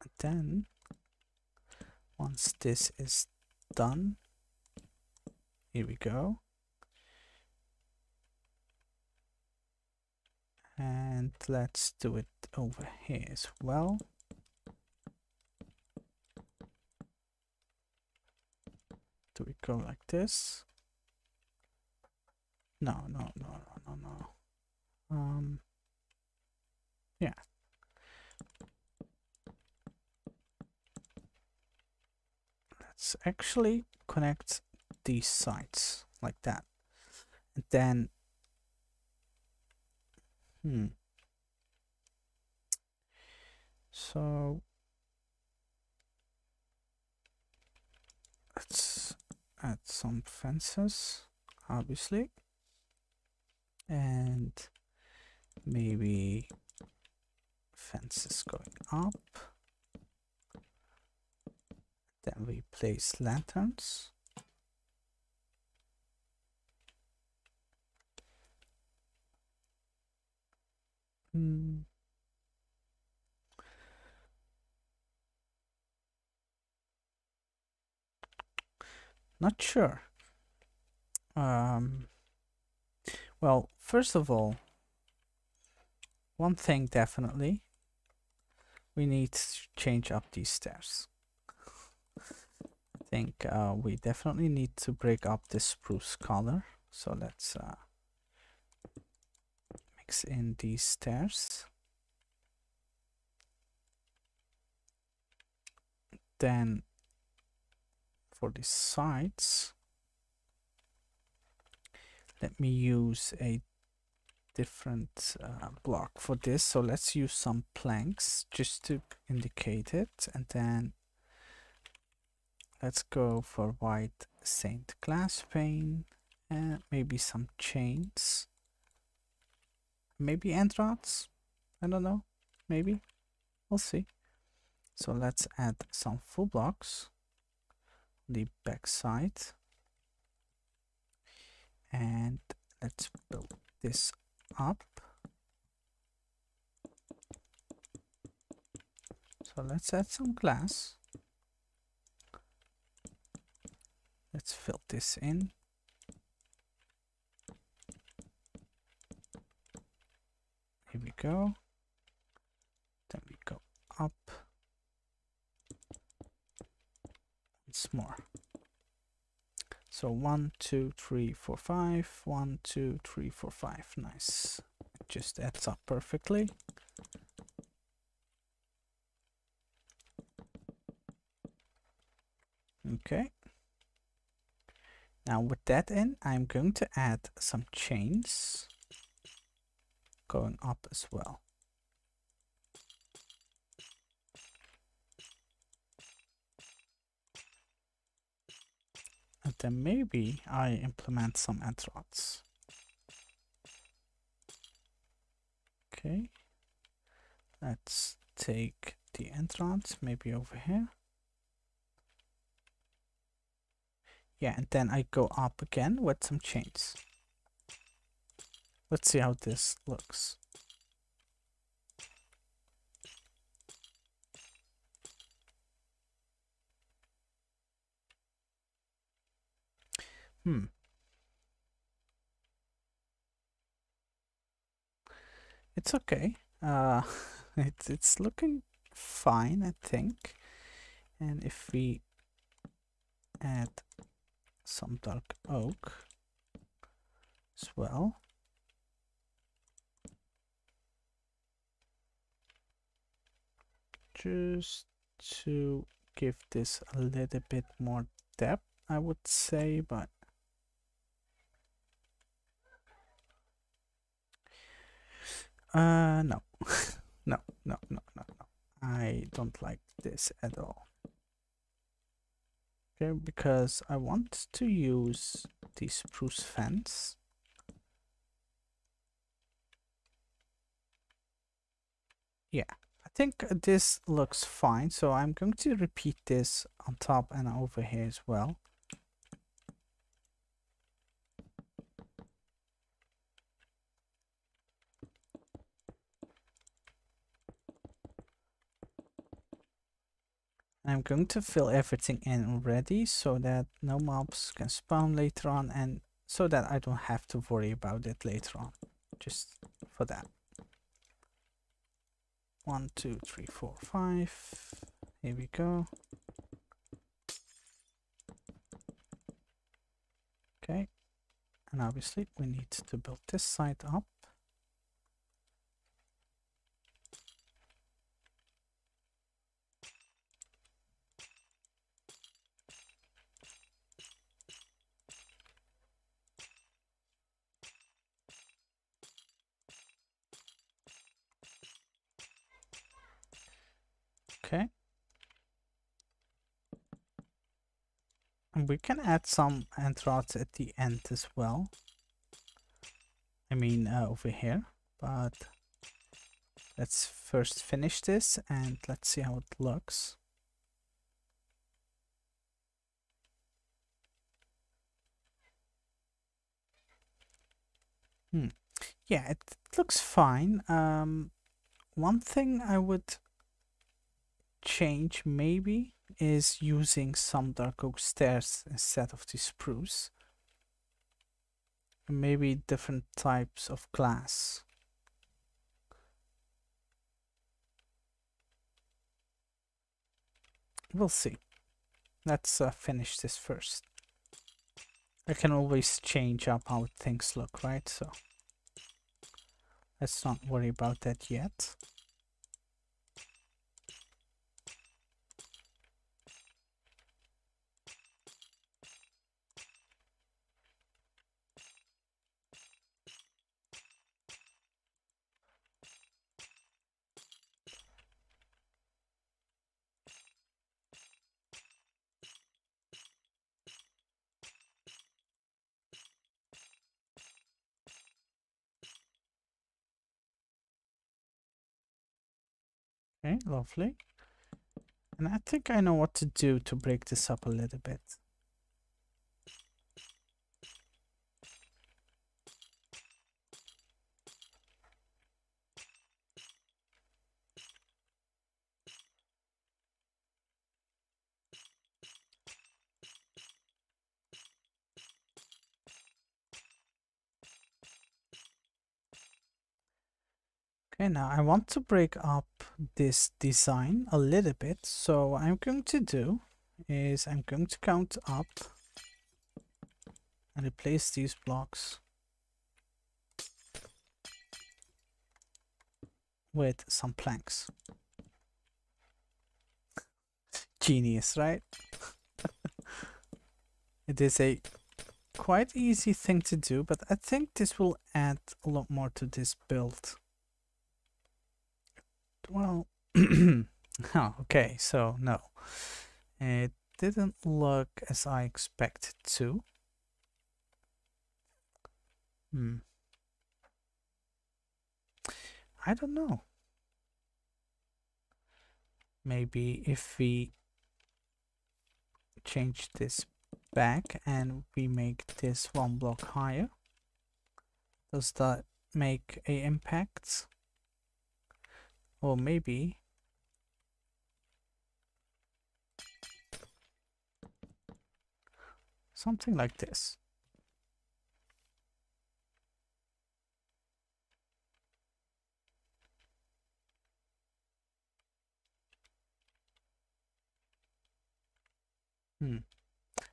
And then, once this is done, here we go. And let's do it over here as well. Do we go like this? No no no no no no. Um yeah. Let's actually connect these sides like that. And then hmm. So let's add some fences obviously. And maybe fences going up. Then we place lanterns hmm. Not sure. Um, well, first of all, one thing definitely, we need to change up these stairs. I think uh, we definitely need to break up this spruce color. So let's uh, in these stairs. Then for the sides let me use a different uh, block for this. So let's use some planks just to indicate it. And then let's go for white stained glass pane and maybe some chains maybe end rods I don't know. Maybe. We'll see. So let's add some full blocks the back side. And let's build this up. So let's add some glass. Let's fill this in here we go then we go up it's more. So one, two, three, four, five. One, two, three, four, five. Nice. It just adds up perfectly. Okay. Now with that in, I'm going to add some chains going up as well. And then maybe I implement some end rods. Okay. Let's take the end rods maybe over here. Yeah, and then I go up again with some chains. Let's see how this looks. Hmm. It's okay. Uh, *laughs* it's it's looking fine, I think. And if we add some dark oak as well. Just to give this a little bit more depth, I would say, but Uh, no. *laughs* no, no, no, no, no. I don't like this at all. Okay, because I want to use the spruce fence. Yeah, think this looks fine. So I'm going to repeat this on top and over here as well. I'm going to fill everything in already so that no mobs can spawn later on and so that I don't have to worry about it later on just for that one, two, three, four, five. Here we go. Okay. And obviously we need to build this side up. Okay. And we can add some end rods at the end as well. I mean uh, over here, but let's first finish this and let's see how it looks. Hmm. Yeah, it looks fine. Um, one thing I would change maybe is using some dark oak stairs instead of the spruce. Maybe different types of glass. We'll see. Let's uh, finish this first. I can always change up how things look, right? So let's not worry about that yet. Lovely. And I think I know what to do to break this up a little bit. Okay, now I want to break up this design a little bit. So I'm going to do is I'm going to count up and replace these blocks with some planks. Genius, right? *laughs* it is a quite easy thing to do, but I think this will add a lot more to this build. Well, *clears throat* oh, okay, so no. It didn't look as I expected to. Hmm. I don't know. Maybe if we change this back and we make this one block higher, does that make a impact? Or maybe something like this. Hmm.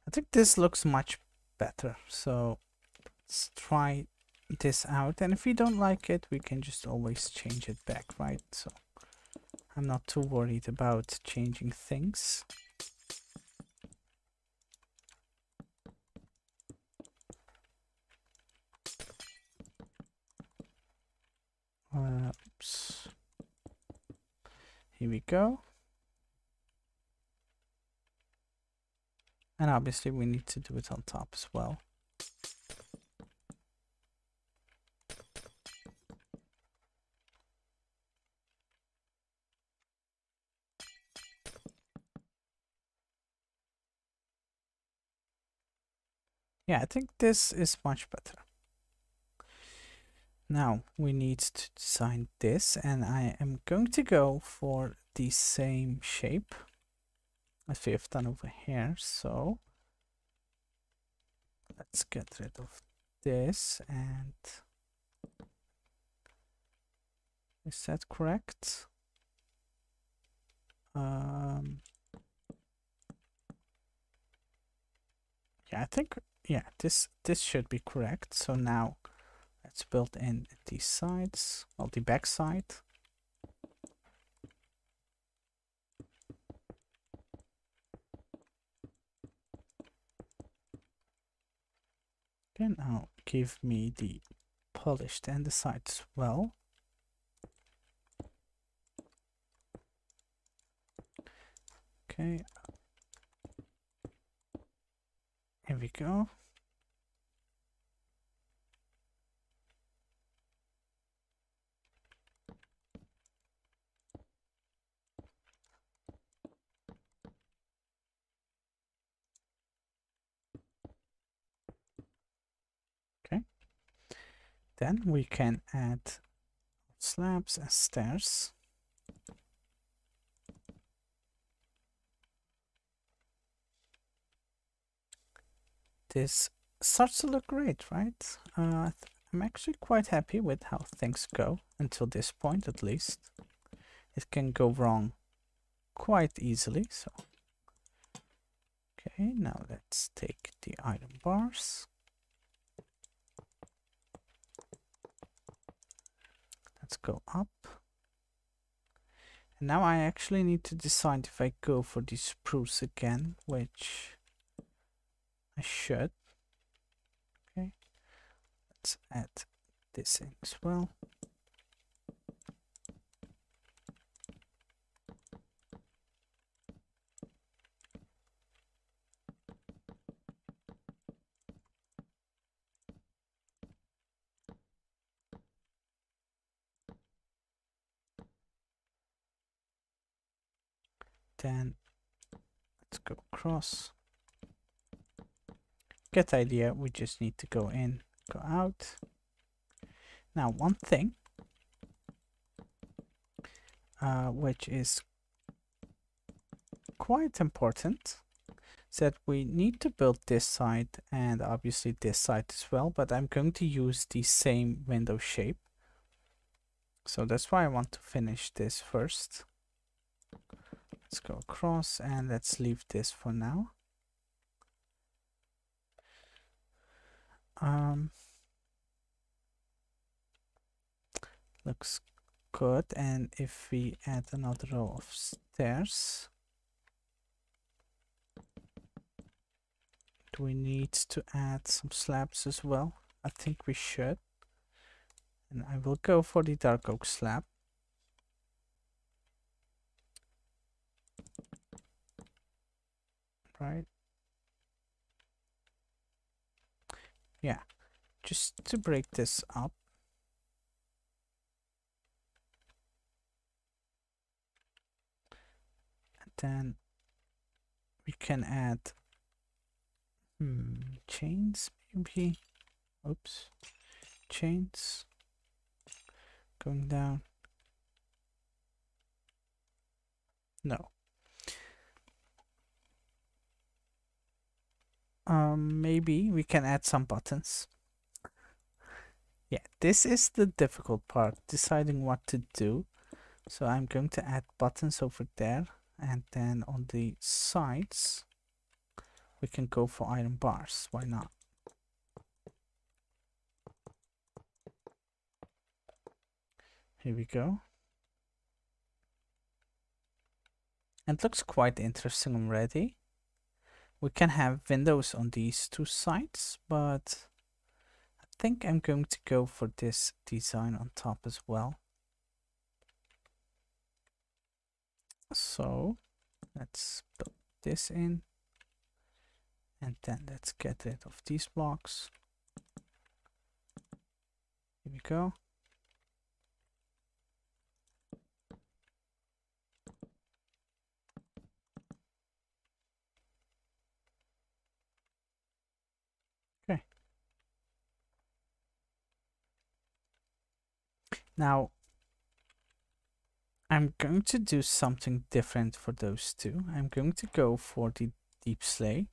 I think this looks much better. So let's try this out and if we don't like it we can just always change it back right? So I'm not too worried about changing things. Uh, oops here we go. And obviously we need to do it on top as well Yeah, I think this is much better. Now we need to design this and I am going to go for the same shape as we have done over here. So let's get rid of this and is that correct? Um, yeah, I think yeah this this should be correct. So now let's build in these sides, well the back side. Okay, now give me the polished and the sides well. Okay. Here we go. Okay. Then we can add slabs and stairs. This starts to look great, right? Uh, I'm actually quite happy with how things go until this point at least. It can go wrong quite easily, so. Okay, now let's take the iron bars. Let's go up. And now I actually need to decide if I go for the spruce again, which I should. Okay, let's add this in as well. Then let's go across get idea we just need to go in go out. Now one thing uh, which is quite important is that we need to build this side and obviously this side as well but I'm going to use the same window shape. So that's why I want to finish this first. Let's go across and let's leave this for now um looks good. And if we add another row of stairs do we need to add some slabs as well? I think we should. And I will go for the dark oak slab. Right yeah. Just to break this up. And then we can add hmm, chains maybe. Oops. Chains. Going down. No um, maybe we can add some buttons. Yeah, this is the difficult part, deciding what to do. So I'm going to add buttons over there and then on the sides we can go for iron bars, why not? Here we go. It looks quite interesting already we can have windows on these two sides, but I think I'm going to go for this design on top as well. So let's put this in and then let's get rid of these blocks. Here we go. Now, I'm going to do something different for those two. I'm going to go for the deepslate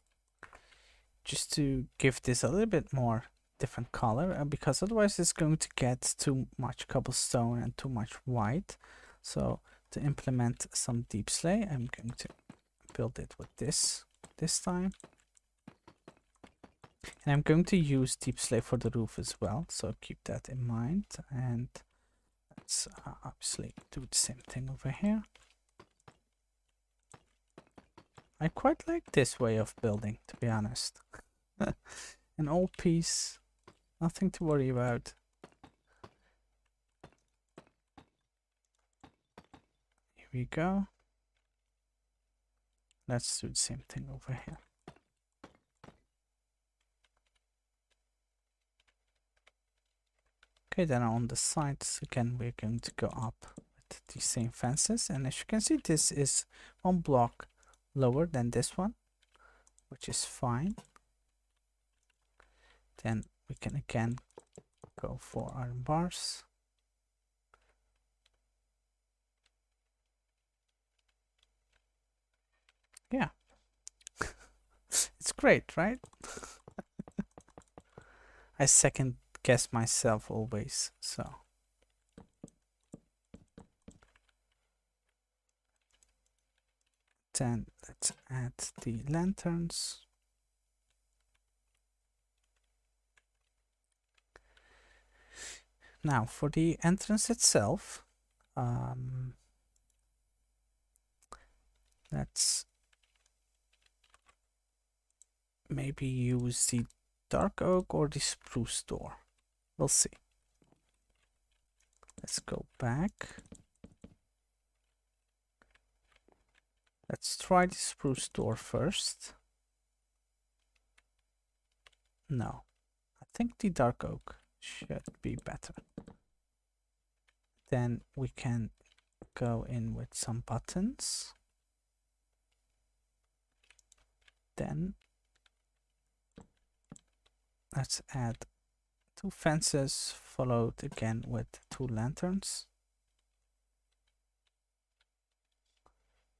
just to give this a little bit more different color uh, because otherwise it's going to get too much cobblestone and too much white. So to implement some deepslate, I'm going to build it with this this time. And I'm going to use deepslate for the roof as well, so keep that in mind. And let's uh, obviously do the same thing over here. I quite like this way of building, to be honest. *laughs* An old piece, nothing to worry about. Here we go. Let's do the same thing over here. Okay, then on the sides, again, we're going to go up with the same fences. And as you can see, this is one block lower than this one, which is fine. Then we can again go for iron bars. Yeah. *laughs* it's great, right? *laughs* I second guess myself always, so. Then let's add the lanterns. Now for the entrance itself, um, let's maybe use the dark oak or the spruce door. We'll see. Let's go back. Let's try the spruce door first. No, I think the dark oak should be better. Then we can go in with some buttons. Then let's add two fences followed again with two lanterns.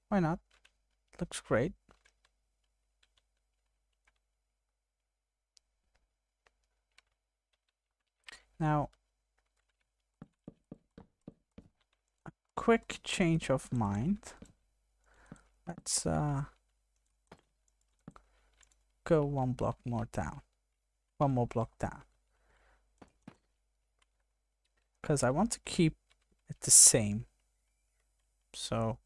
Why not? looks great. Now, a quick change of mind. Let's uh, go one block more down. One more block down. Because I want to keep it the same. So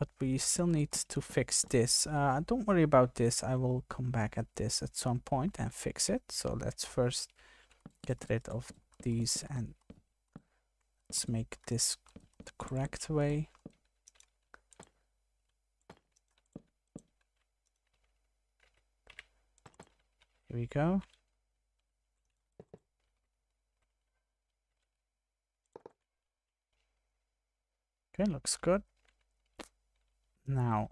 but we still need to fix this. Uh, don't worry about this. I will come back at this at some point and fix it. So let's first get rid of these and let's make this the correct way. Here we go. Okay, looks good. Now,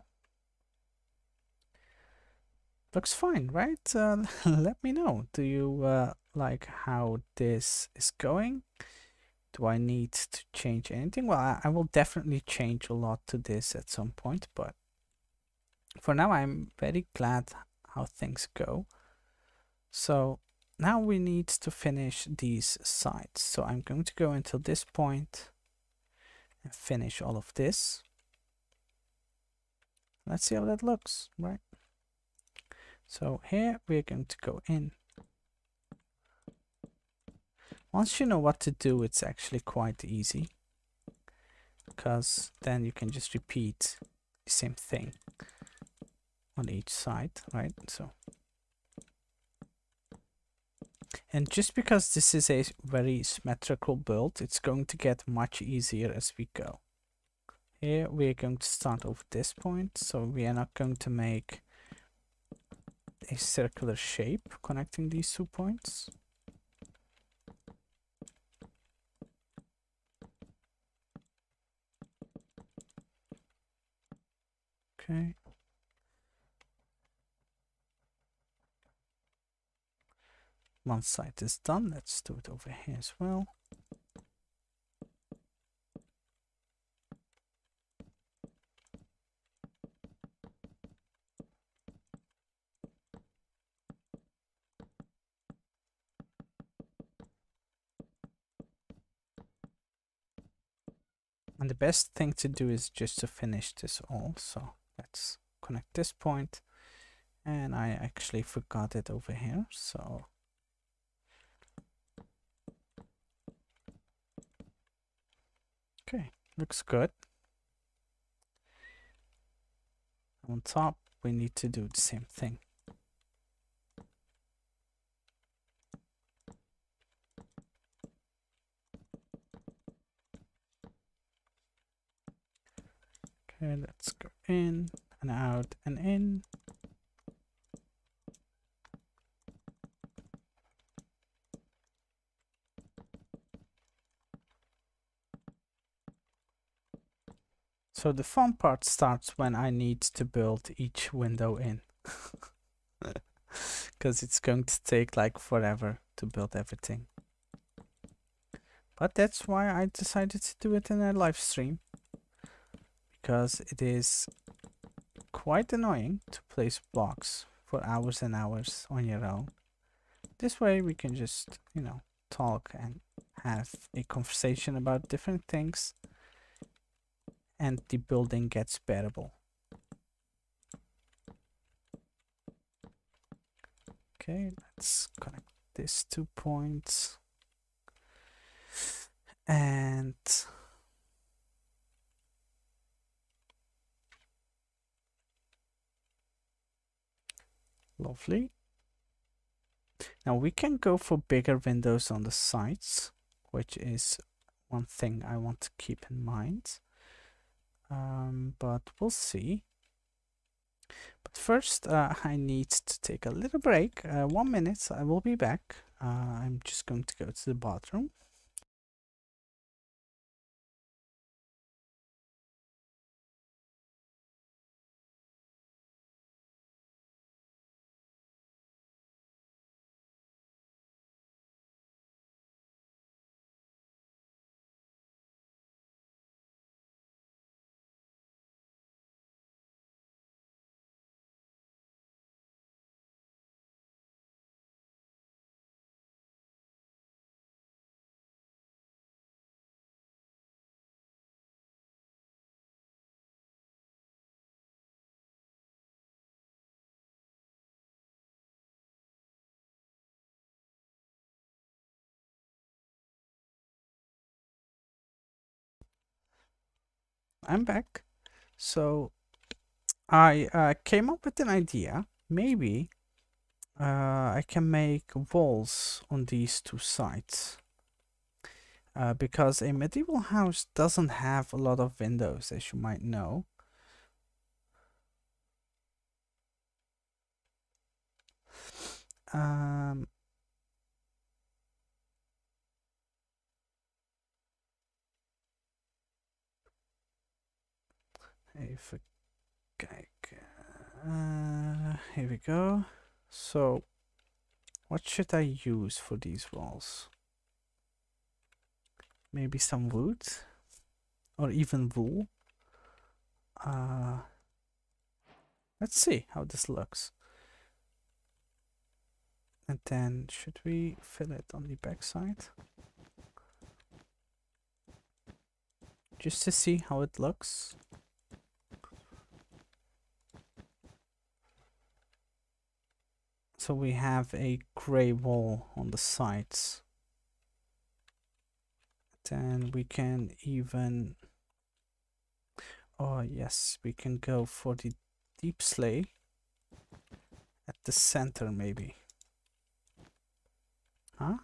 looks fine, right? Uh, *laughs* let me know. Do you uh, like how this is going? Do I need to change anything? Well, I, I, will definitely change a lot to this at some point, but for now I'm very glad how things go. So now we need to finish these sides. So I'm going to go until this point and finish all of this. Let's see how that looks, right? So here we're going to go in. Once you know what to do, it's actually quite easy because then you can just repeat the same thing on each side, right? So, and just because this is a very symmetrical build, it's going to get much easier as we go. Here we are going to start off this point, so we are not going to make a circular shape connecting these two points. Okay. Side is done, let's do it over here as well. And the best thing to do is just to finish this all. So let's connect this point. And I actually forgot it over here. So okay, looks good. On top, we need to do the same thing. Okay, let's go in and out and in. So the fun part starts when I need to build each window in. *laughs* Because it's going to take like forever to build everything. But that's why I decided to do it in a live stream because it is quite annoying to place blocks for hours and hours on your own. This way we can just, you know, talk and have a conversation about different things and the building gets bearable. Okay, let's connect these two points and Lovely. Now we can go for bigger windows on the sides, which is one thing I want to keep in mind. Um, but we'll see. But first, uh, I need to take a little break. Uh, one minute, I will be back. Uh, I'm just going to go to the bathroom. I'm back. So I uh, came up with an idea. Maybe uh, I can make walls on these two sides. Uh, because a medieval house doesn't have a lot of windows, as you might know. Um, if uh, here we go. So, what should I use for these walls? Maybe some wood or even wool. Uh, let's see how this looks. And then should we fill it on the back side? Just to see how it looks. So we have a gray wall on the sides. Then we can even... Oh yes, we can go for the deepslate at the center maybe. Huh?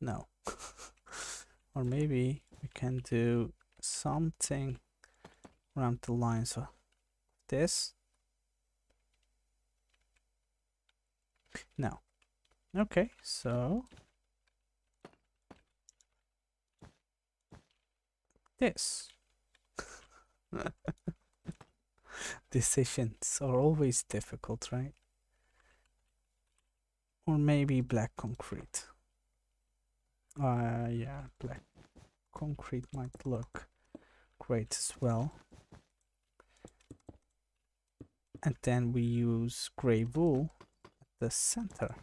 No. *laughs* or maybe we can do something around the lines of this No. Okay, so this. *laughs* Decisions are always difficult, right? Or maybe black concrete. Uh, yeah, black concrete might look great as well. And then we use gray wool the center.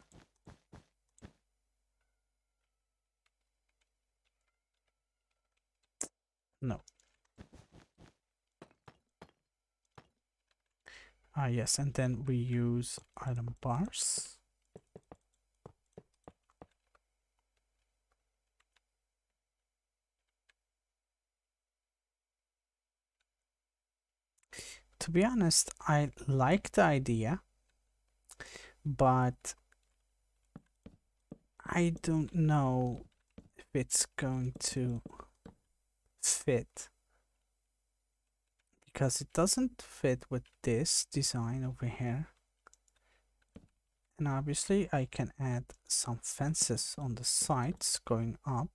No. Ah, yes, and then we use iron bars. To be honest, I like the idea, but I don't know if it's going to fit because it doesn't fit with this design over here. And obviously I can add some fences on the sides going up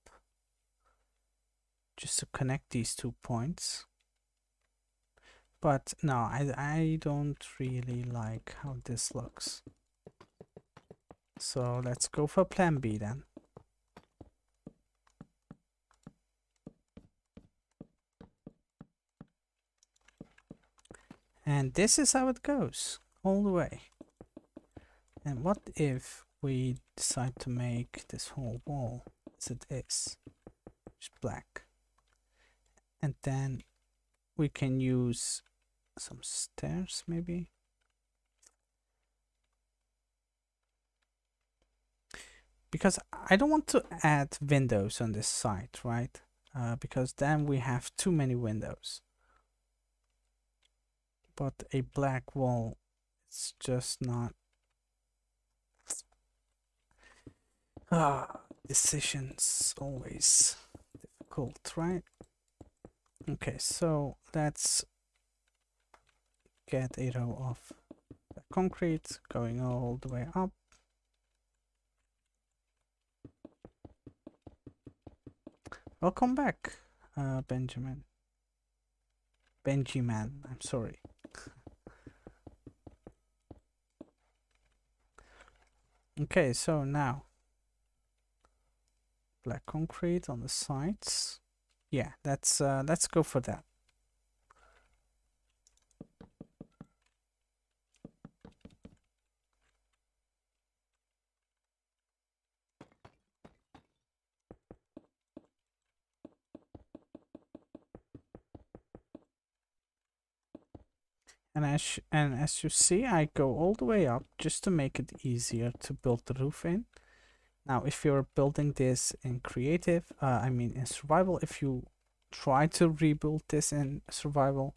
just to connect these two points. But no I, I don't really like how this looks so let's go for plan B then And this is how it goes, all the way. And what if we decide to make this whole wall as it is, just black. And then we can use some stairs maybe. Because I don't want to add windows on this side, right? Uh, because then we have too many windows. But a black wall it's just not ah decisions always difficult right? Okay so let's get a row of concrete going all the way up welcome back uh, Benjamin Benjamin I'm sorry Okay, so now black concrete on the sides. Yeah, let's uh, let's go for that. And as, and as you see, I go all the way up just to make it easier to build the roof in. Now, if you're building this in creative, uh, I mean in survival, if you try to rebuild this in survival,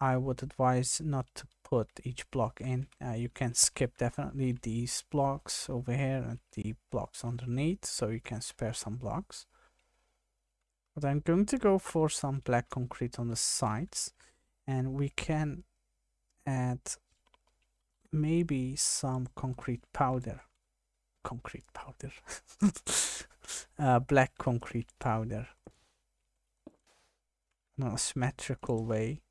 I would advise not to put each block in. Uh, you can skip definitely these blocks over here and the blocks underneath, so you can spare some blocks. But I'm going to go for some black concrete on the sides, and we can add maybe some concrete powder. Concrete powder. *laughs* Uh, black concrete powder. In a symmetrical way.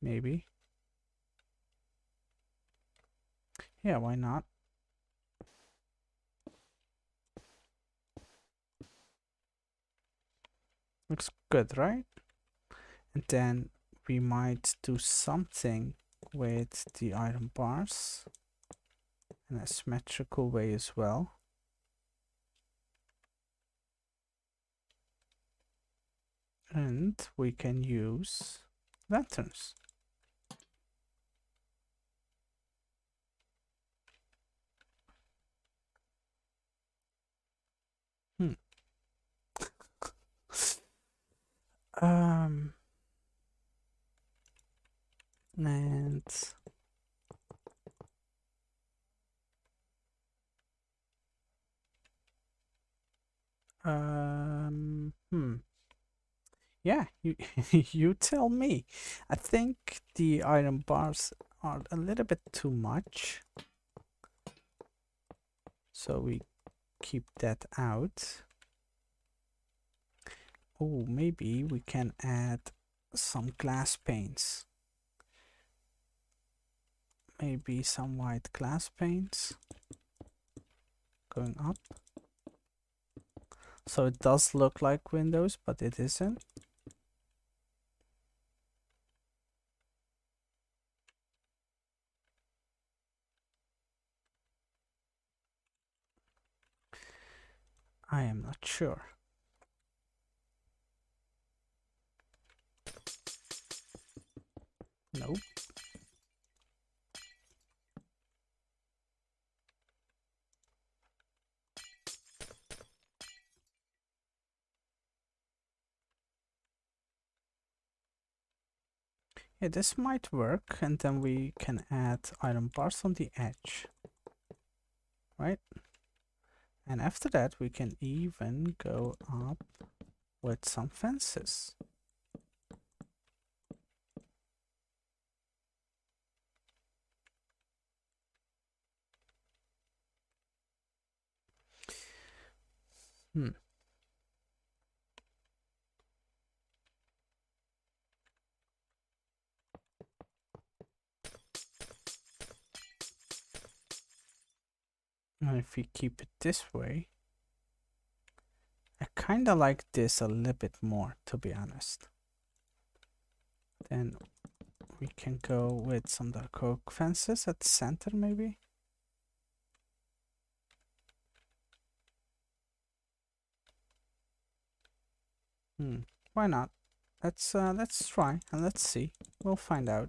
Maybe. Yeah why not? Looks good right and then we might do something with the iron bars in a symmetrical way as well. And we can use lanterns. Hmm. *laughs* Um and um hmm. Yeah you *laughs* you tell me. I think the iron bars are a little bit too much. So we keep that out. Oh maybe we can add some glass panes maybe some white glass panes going up so it does look like windows but it isn't I am not sure. Nope. Yeah, this might work and then we can add iron bars on the edge. Right? And after that we can even go up with some fences. Hmm. And if we keep it this way, I kind of like this a little bit more, to be honest. Then we can go with some dark oak fences at the center, maybe. Hmm, why not? Let's uh, let's try and let's see. We'll find out.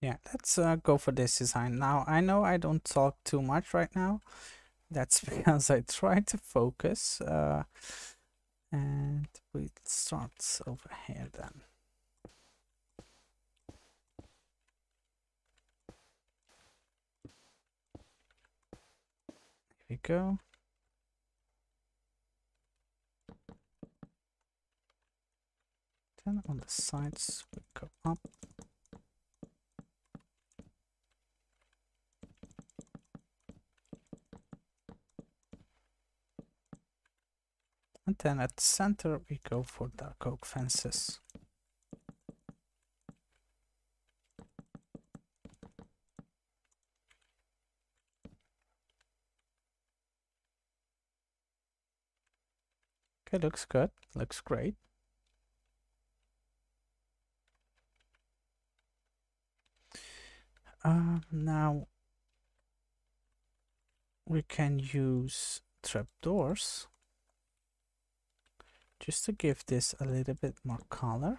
Yeah, let's uh, go for this design. Now, I know I don't talk too much right now. That's *laughs* because I try to focus. Uh, and we start over here then. Here we go. Then on the sides we go up. And then at the center we go for dark oak fences. Okay, looks good. Looks great. Um, now we can use trapdoors just to give this a little bit more color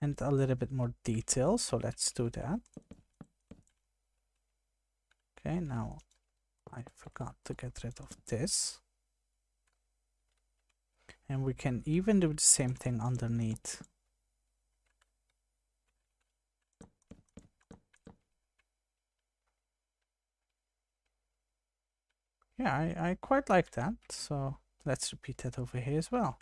and a little bit more detail so let's do that. Okay now I forgot to get rid of this. And we can even do the same thing underneath. Yeah I, I quite like that so Let's repeat that over here as well.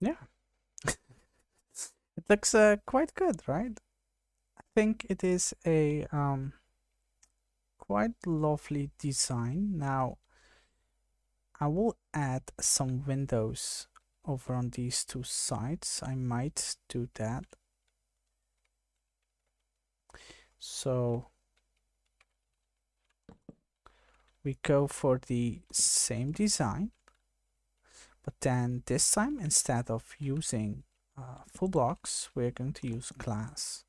Yeah. *laughs* it looks uh, quite good, right? I think it is a um, quite lovely design. Now, I will add some windows over on these two sides. I might do that. So we go for the same design, but then this time instead of using uh, full blocks, we're going to use glass.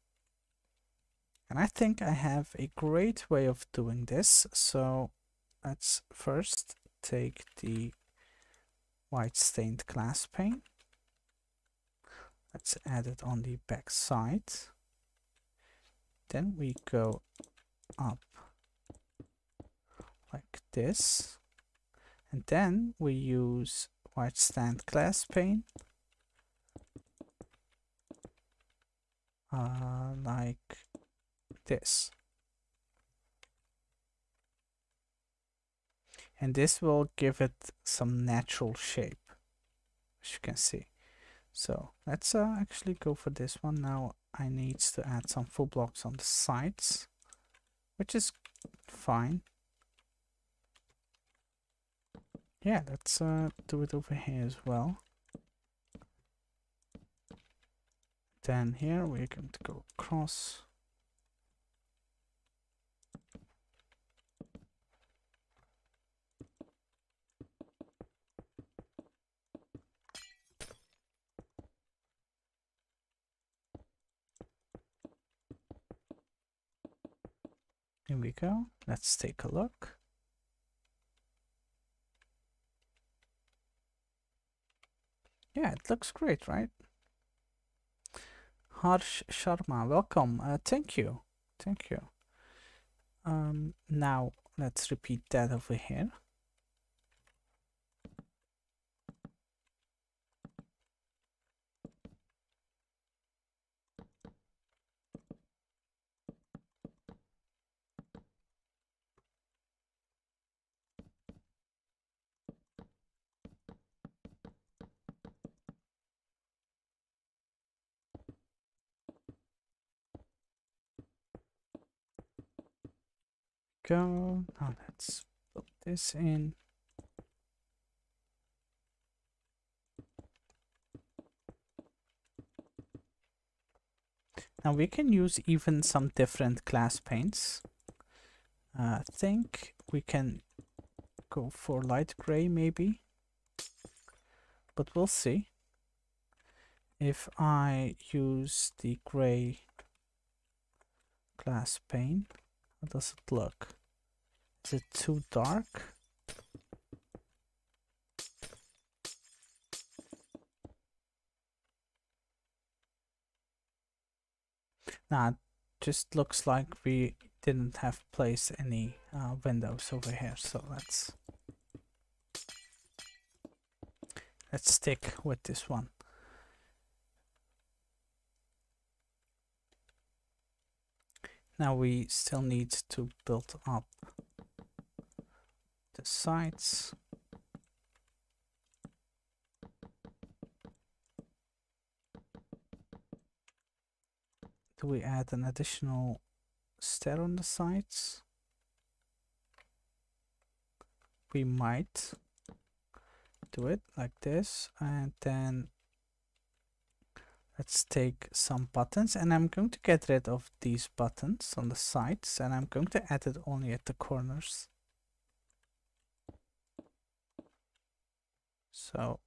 And I think I have a great way of doing this. So let's first take the white stained glass pane. Let's add it on the back side. Then we go up like this. And then we use white stained glass pane. Uh, like this. And this will give it some natural shape, as you can see. So let's uh, actually go for this one. Now I need to add some full blocks on the sides, which is fine. Yeah, let's uh, do it over here as well. Then here we're going to go across. Here we go. Let's take a look. Yeah, it looks great, right? Harsh Sharma, welcome. Uh, thank you. Thank you. Um, now let's repeat that over here. Go. Now let's put this in. Now we can use even some different glass panes. Uh, I think we can go for light gray maybe, but we'll see. If I use the gray glass pane, how does it look? Is it too dark? Nah, it just looks like we didn't have placed any uh, windows over here, so let's let's stick with this one. Now we still need to build up the sides. Do we add an additional stair on the sides? We might do it like this and then let's take some buttons and I'm going to get rid of these buttons on the sides and I'm going to add it only at the corners. So.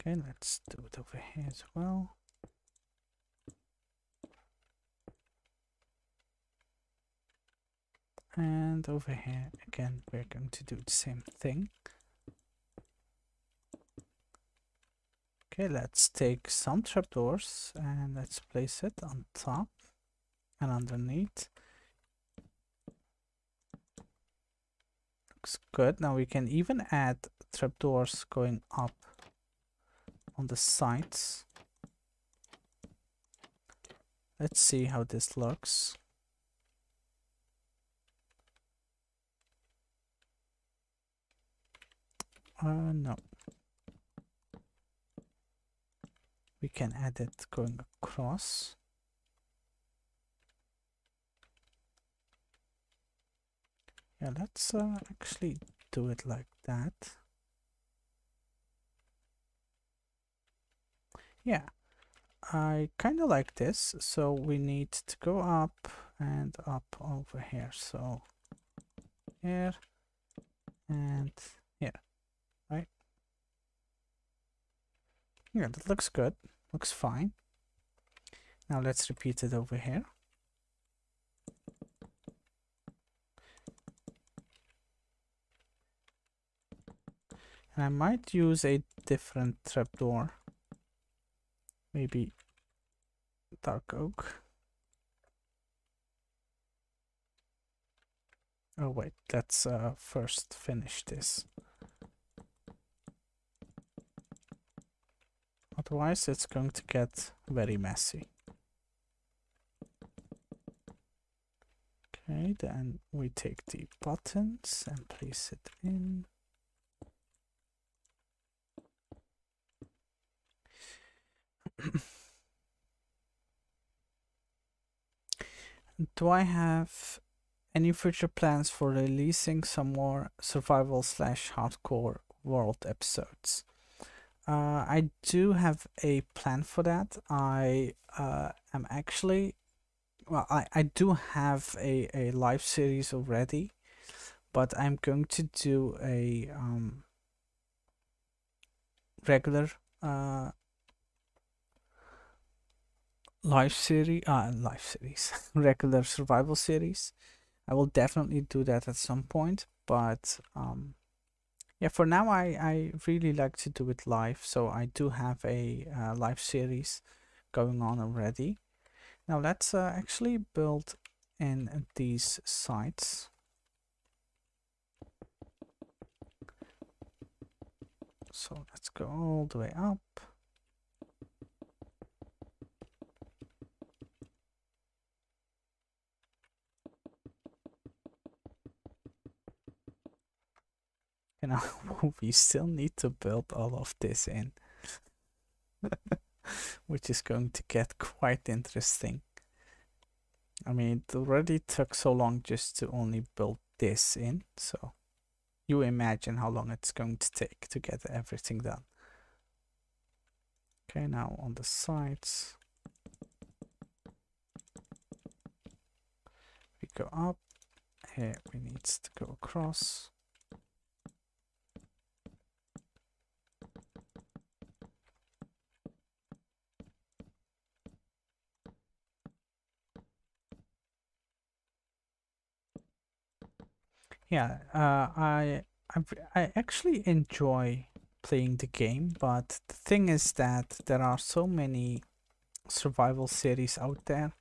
Okay, let's do it over here as well. and over here again we're going to do the same thing. Okay let's take some trapdoors and let's place it on top and underneath looks good now we can even add trapdoors going up on the sides let's see how this looks Uh, no. We can add it going across. Yeah, let's uh, actually do it like that. Yeah, I kind of like this. So we need to go up and up over here. So here and here. Right yeah, that looks good. Looks fine. Now let's repeat it over here. And I might use a different trapdoor. Maybe dark oak. Oh wait, let's uh, first finish this. Otherwise, it's going to get very messy. Okay, Okay, then we take the buttons and place it in. *clears throat* Do I have any future plans for releasing some more survival slash hardcore world episodes? Uh, I do have a plan for that. I uh, am actually, well, I, I do have a, a live series already, but I'm going to do a um, regular uh, live series, uh, live series, *laughs* regular survival series. I will definitely do that at some point, but um, yeah for now i i really like to do it live so i do have a uh, live series going on already. Now let's uh, actually build in these sites. So let's go all the way up *laughs* you know we still need to build all of this in. *laughs* Which is going to get quite interesting. I mean it already took so long just to only build this in so you imagine how long it's going to take to get everything done. Okay now on the sides. We go up. Here we need to go across Yeah, uh, I, I I actually enjoy playing the game, but the thing is that there are so many survival series out there.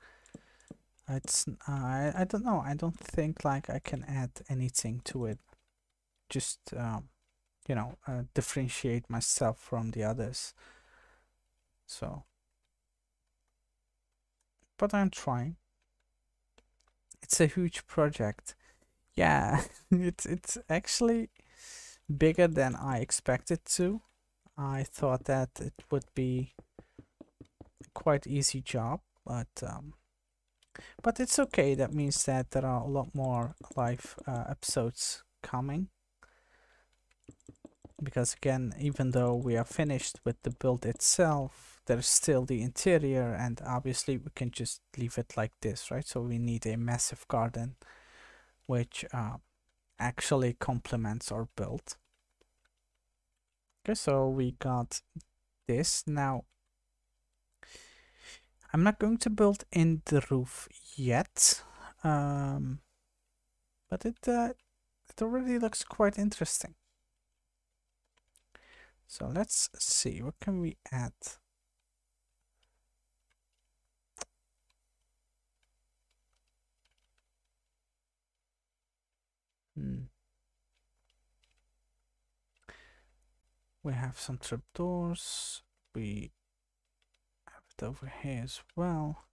It's uh, I I don't know. I don't think like I can add anything to it. Just um, you know, uh, differentiate myself from the others. So, but I'm trying. It's a huge project yeah, *laughs* it's it's actually bigger than I expected to. I thought that it would be quite easy job, but um, but it's okay. That means that there are a lot more live uh, episodes coming. Because again, even though we are finished with the build itself, there's still the interior, and obviously we can just leave it like this, right? So we need a massive garden which uh, actually complements our build. Okay, so we got this. Now, I'm not going to build in the roof yet, um, but it, uh, it already looks quite interesting. So let's see, what can we add? Hmm. We have some trapdoors. We have it over here as well.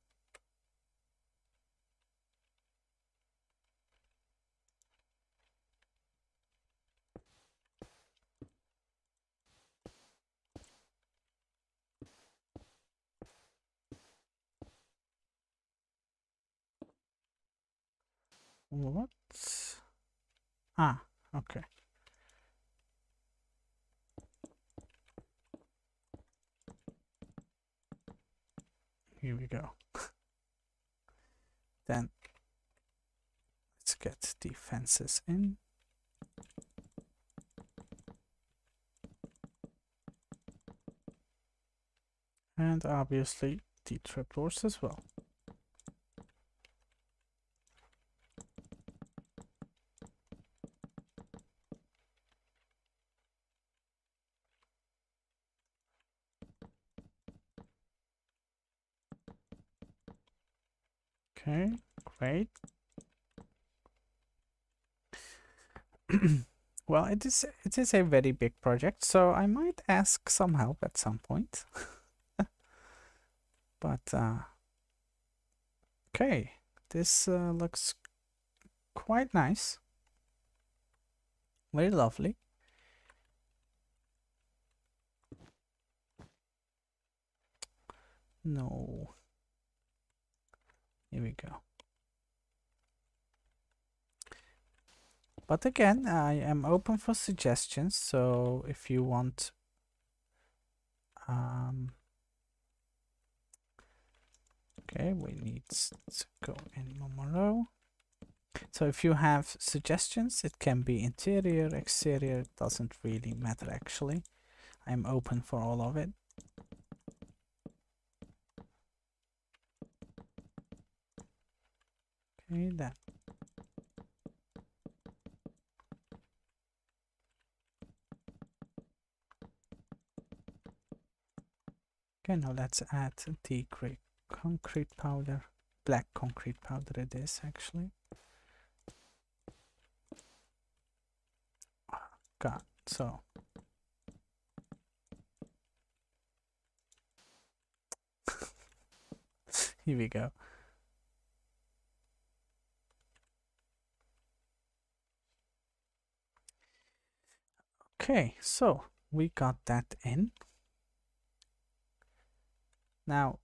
What? Ah, okay. Here we go. *laughs* then let's get the fences in. And obviously the trapdoors as well. Okay, great. *clears throat* well, it is it is a very big project, so I might ask some help at some point. *laughs* but uh, okay, this uh, looks quite nice. Very lovely. No. Here we go. But again, I am open for suggestions. So if you want um, okay, we need to go in Momoro. So if you have suggestions, it can be interior, exterior, doesn't really matter actually. I'm open for all of it. Okay, then. Okay, now let's add the gray concrete powder. Black concrete powder it is actually. God, so. *laughs* Here we go. Okay, so we got that in. Now,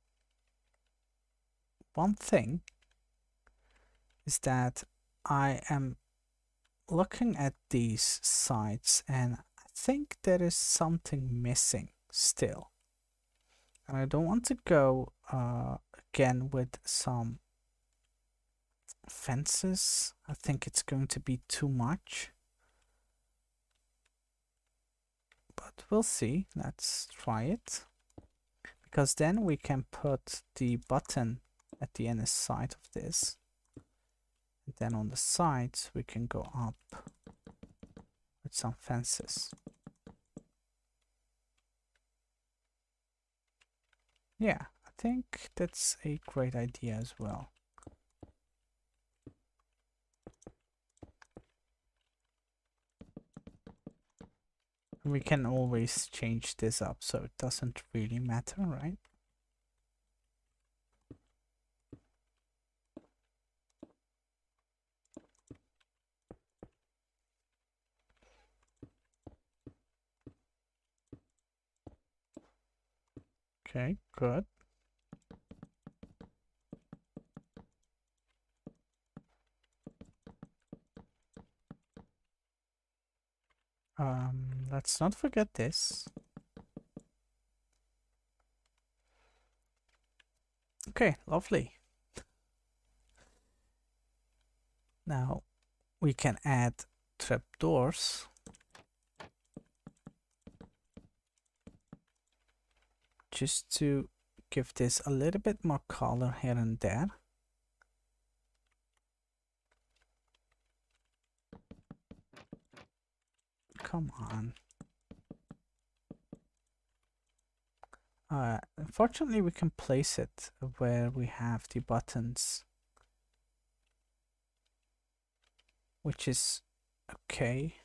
one thing is that I am looking at these sites and I think there is something missing still. And I don't want to go uh, again with some fences. I think it's going to be too much. We'll see. Let's try it. Because then we can put the button at the inner side of this. And then on the sides we can go up with some fences. Yeah I think that's a great idea as well we can always change this up so it doesn't really matter right? Okay good. Um, let's not forget this. Okay, lovely. Now we can add trapdoors. Just to give this a little bit more color here and there. Come on. Uh, unfortunately, we can place it where we have the buttons, which is okay,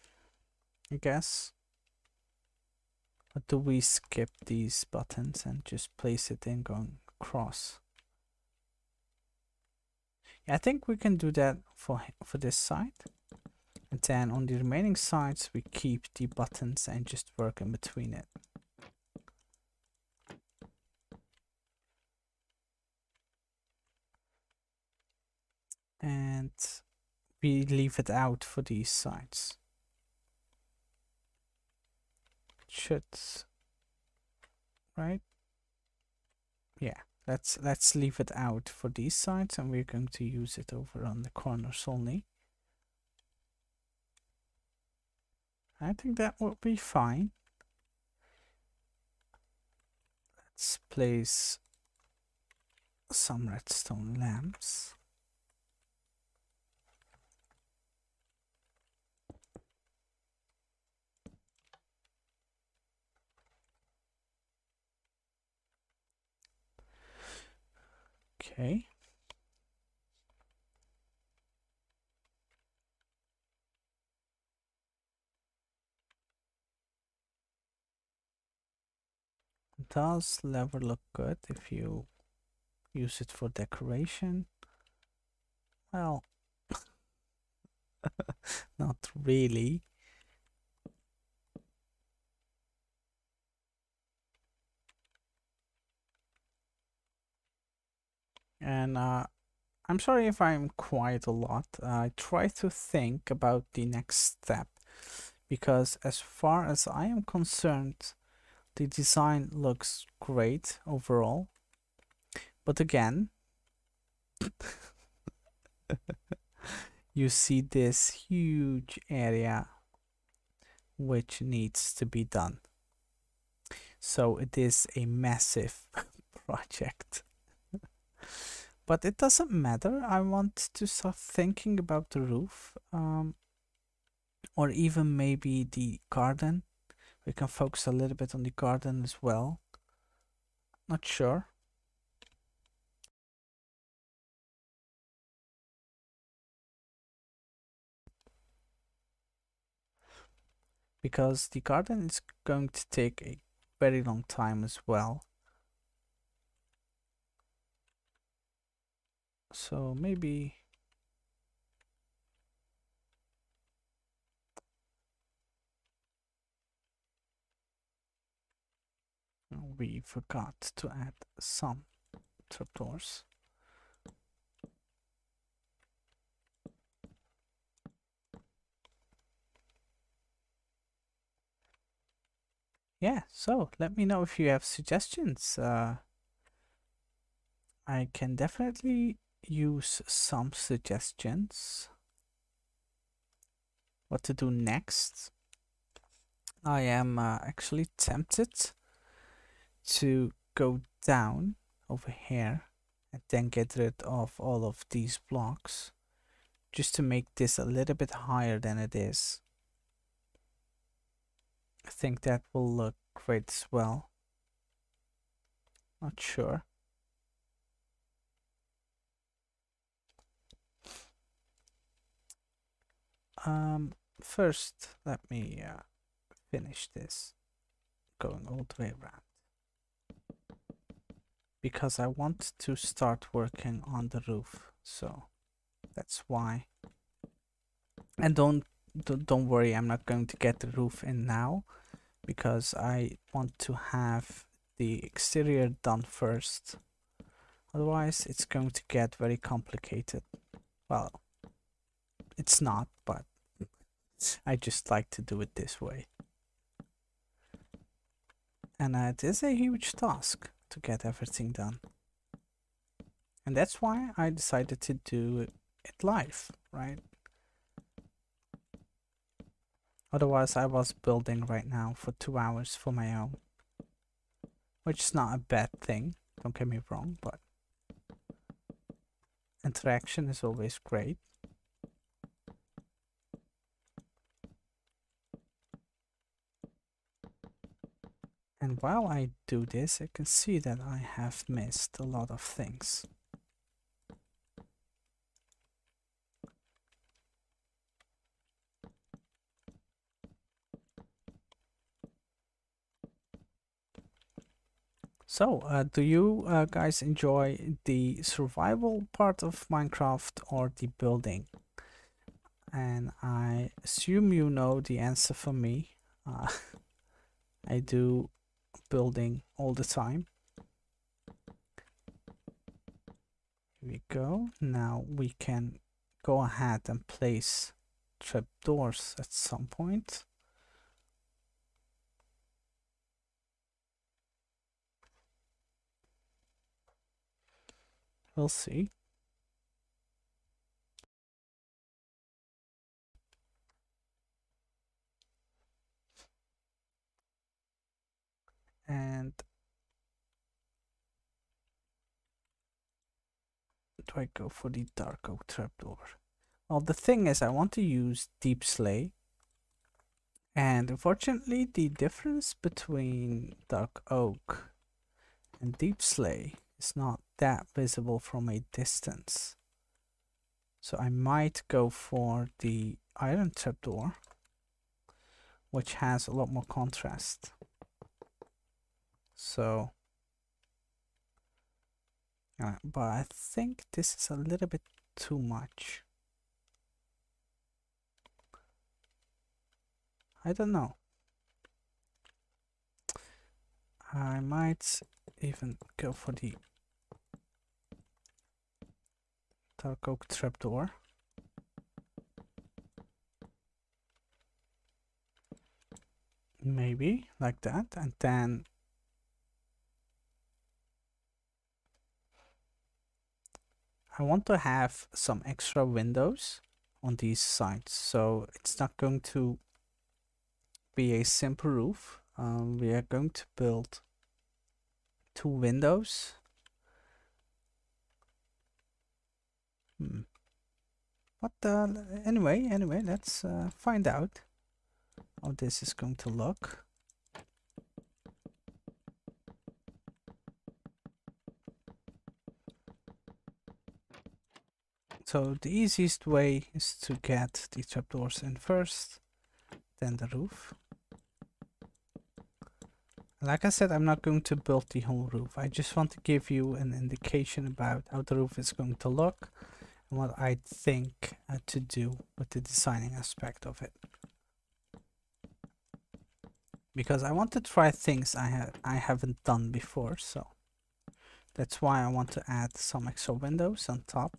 I guess. Or do we skip these buttons and just place it in going across? Yeah, I think we can do that for for this side. And then on the remaining sides, we keep the buttons and just work in between it. And we leave it out for these sides. should, right? Yeah, let's let's leave it out for these sides and we're going to use it over on the corners only. I think that would be fine. Let's place some redstone lamps. Okay. Does lever look good if you use it for decoration? Well, *laughs* Not really. And uh, I'm sorry if I'm quiet a lot. I try to think about the next step because as far as I am concerned, the design looks great overall. But again, *laughs* you see this huge area which needs to be done. So it is a massive *laughs* project. but it doesn't matter. I want to start thinking about the roof um, or even maybe the garden. We can focus a little bit on the garden as well. Not sure. because the garden is going to take a very long time as well. So maybe we forgot to add some trapdoors. yeah, so let me know if you have suggestions. Uh, I can definitely use some suggestions. What to do next. I am uh, actually tempted to go down over here and then get rid of all of these blocks just to make this a little bit higher than it is. I think that will look great as well. Not sure. Um, first, let me uh, finish this going all the way around because I want to start working on the roof so that's why. And don't don't worry I'm not going to get the roof in now because I want to have the exterior done first. Otherwise it's going to get very complicated. Well it's not but I just like to do it this way. And it is a huge task to get everything done and that's why I decided to do it live right Otherwise, I was building right now for two hours for my own. Which is not a bad thing, don't get me wrong, but interaction is always great. And while I do this, I can see that I have missed a lot of things. So, uh, do you uh, guys enjoy the survival part of Minecraft or the building? And I assume you know the answer for me. Uh, *laughs* I do building all the time. Here we go. Now we can go ahead and place trapdoors at some point. We'll see. And do I go for the dark oak trapdoor? Well, the thing is I want to use deepslate and unfortunately the difference between dark oak and deepslate is not that visible from a distance. So I might go for the iron trapdoor, which has a lot more contrast. So, uh, but I think this is a little bit too much. I don't know. I might even go for the dark oak trapdoor. Maybe like that, and then I want to have some extra windows on these sides so it's not going to be a simple roof. Um, we are going to build two windows. Hmm. what the anyway anyway let's uh, find out how this is going to look So the easiest way is to get the trapdoors in first, then the roof. Like I said, I'm not going to build the whole roof. I just want to give you an indication about how the roof is going to look and what I think uh, to do with the designing aspect of it. Because I want to try things I, ha I haven't done before, so that's why I want to add some extra windows on top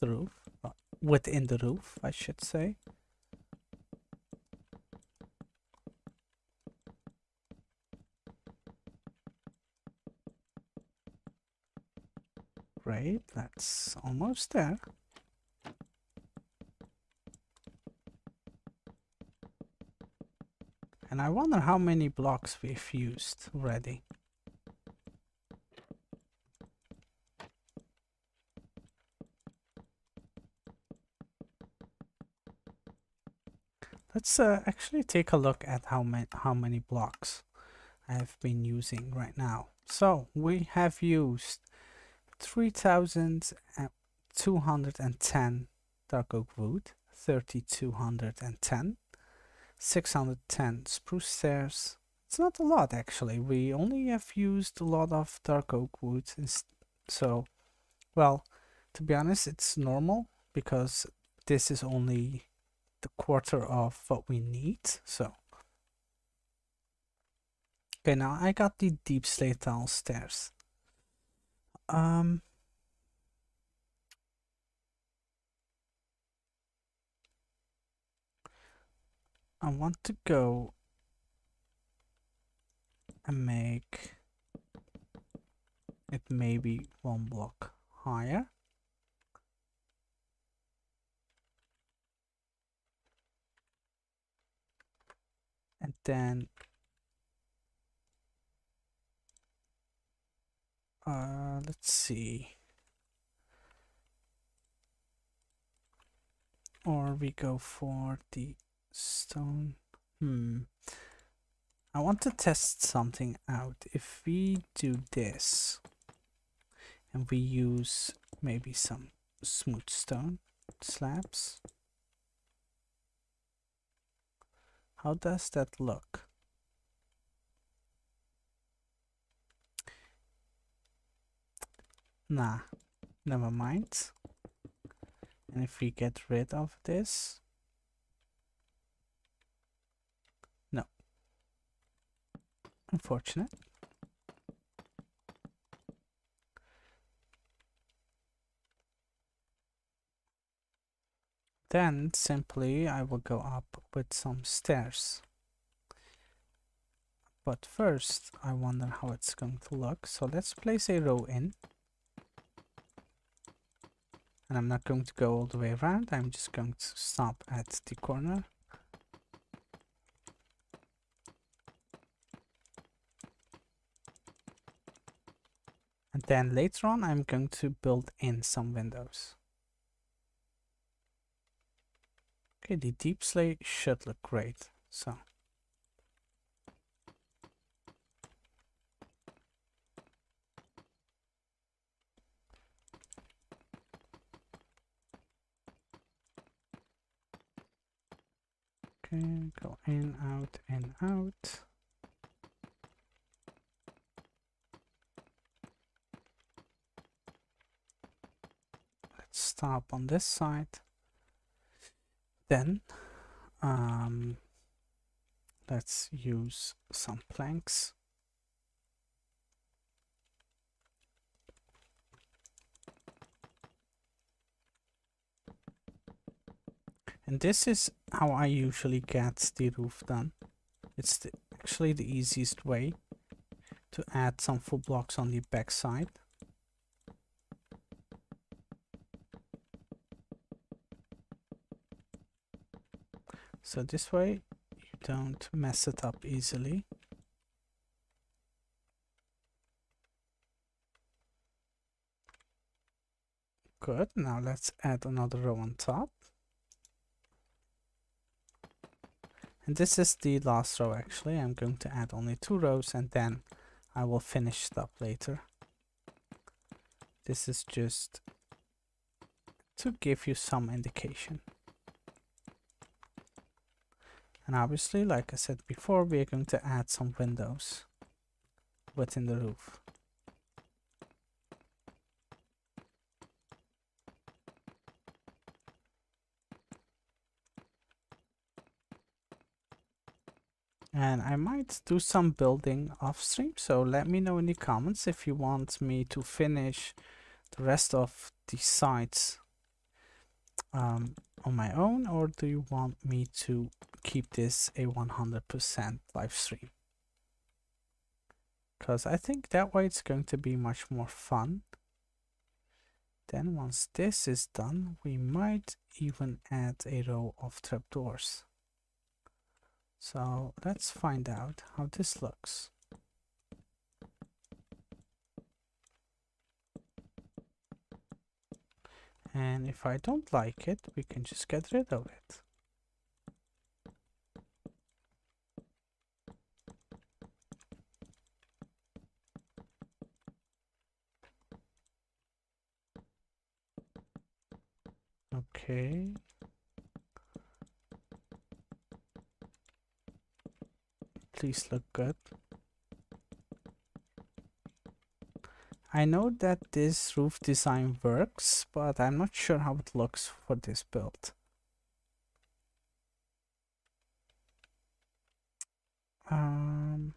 the roof. Uh, within the roof, I should say. Great, that's almost there. And I wonder how many blocks we've used already. Let's uh, actually take a look at how many how many blocks I have been using right now. So we have used 3210 dark oak wood, 3210, 610 spruce stairs. It's not a lot actually. We only have used a lot of dark oak wood. So, well, to be honest, it's normal because this is only the quarter of what we need. So, okay, now I got the deepslate downstairs. Um, I want to go and make it maybe one block higher. And then uh, let's see. Or we go for the stone. Hmm. I want to test something out. If we do this and we use maybe some smooth stone slabs How does that look? Nah, never mind. And if we get rid of this, no. Unfortunate. Then simply I will go up with some stairs. But first I wonder how it's going to look. So let's place a row in. And I'm not going to go all the way around. I'm just going to stop at the corner. And then later on I'm going to build in some windows. Okay, the deepslate should look great. So. Okay, go in, out, in, out. Let's stop on this side then um, let's use some planks. And this is how I usually get the roof done. It's the, actually the easiest way to add some full blocks on the back side. So this way you don't mess it up easily. Good, now let's add another row on top. And this is the last row actually. I'm going to add only two rows and then I will finish it up later. This is just to give you some indication. And obviously, like I said before, we are going to add some windows within the roof. and I might do some building off stream so let me know in the comments if you want me to finish the rest of the sites um, on my own or do you want me to keep this a 100% live stream because I think that way it's going to be much more fun then once this is done we might even add a row of trapdoors so let's find out how this looks. And if I don't like it, we can just get rid of it. Okay. please look good. I know that this roof design works, but I'm not sure how it looks for this build. Um,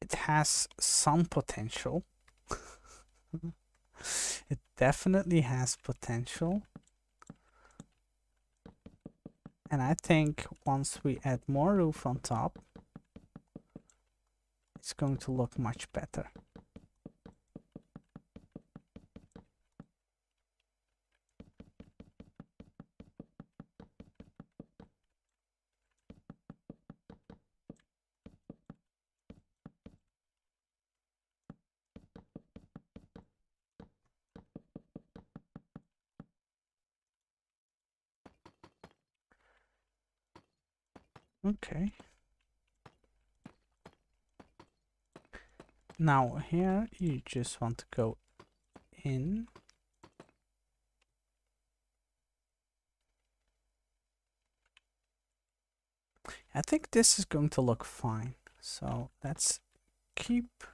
it has some potential. It definitely has potential. And I think once we add more roof on top, it's going to look much better. Okay. Now here you just want to go in. I think this is going to look fine. So let's keep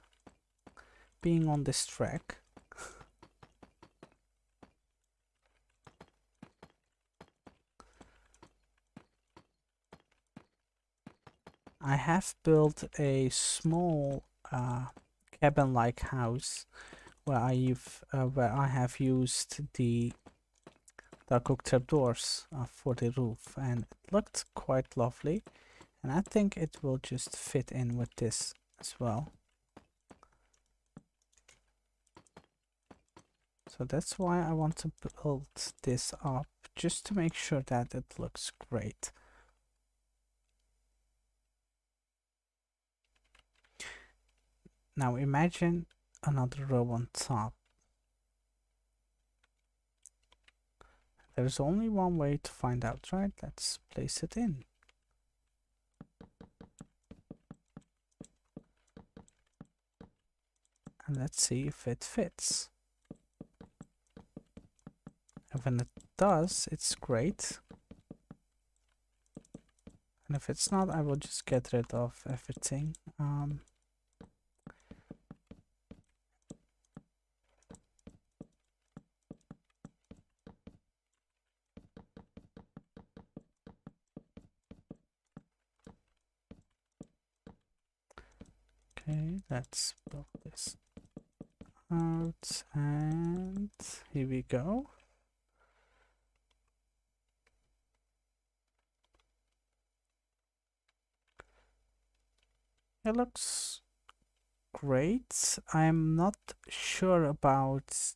being on this track. I have built a small uh, cabin-like house where I've uh, where I have used the dark oak trapdoors uh, for the roof, and it looked quite lovely. And I think it will just fit in with this as well. So that's why I want to build this up, just to make sure that it looks great. Now imagine another row on top. There's only one way to find out, right? Let's place it in. And let's see if it fits. And when it does, it's great. And if it's not, I will just get rid of everything. Um, Okay, let's build this out and here we go. It looks great. I'm not sure about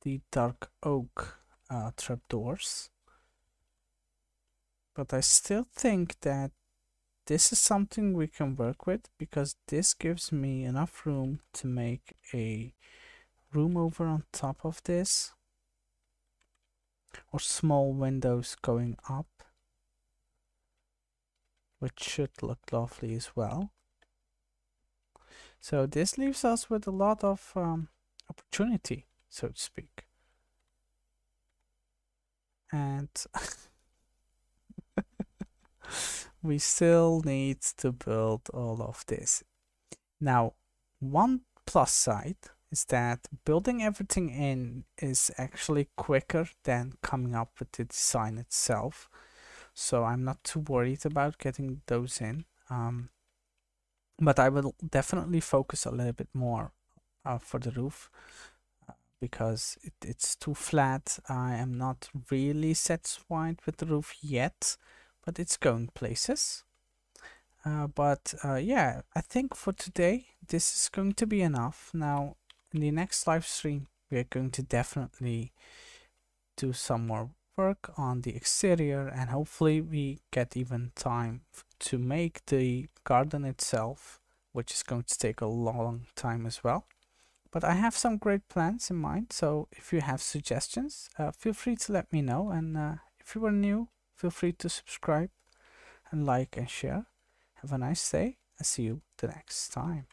the dark oak uh, trapdoors. But I still think that this is something we can work with because this gives me enough room to make a room over on top of this or small windows going up which should look lovely as well. So this leaves us with a lot of um, opportunity so to speak. And *laughs* *laughs* we still need to build all of this. Now, one plus side is that building everything in is actually quicker than coming up with the design itself. So I'm not too worried about getting those in. Um, but I will definitely focus a little bit more uh, for the roof uh, because it, it's too flat. I am not really satisfied with the roof yet but it's going places. Uh, but uh, yeah, I think for today, this is going to be enough. Now, in the next live stream, we are going to definitely do some more work on the exterior and hopefully we get even time to make the garden itself, which is going to take a long time as well. But I have some great plans in mind, so if you have suggestions, uh, feel free to let me know. And uh, if you are new, Feel free to subscribe and like and share. Have a nice day and see you the next time.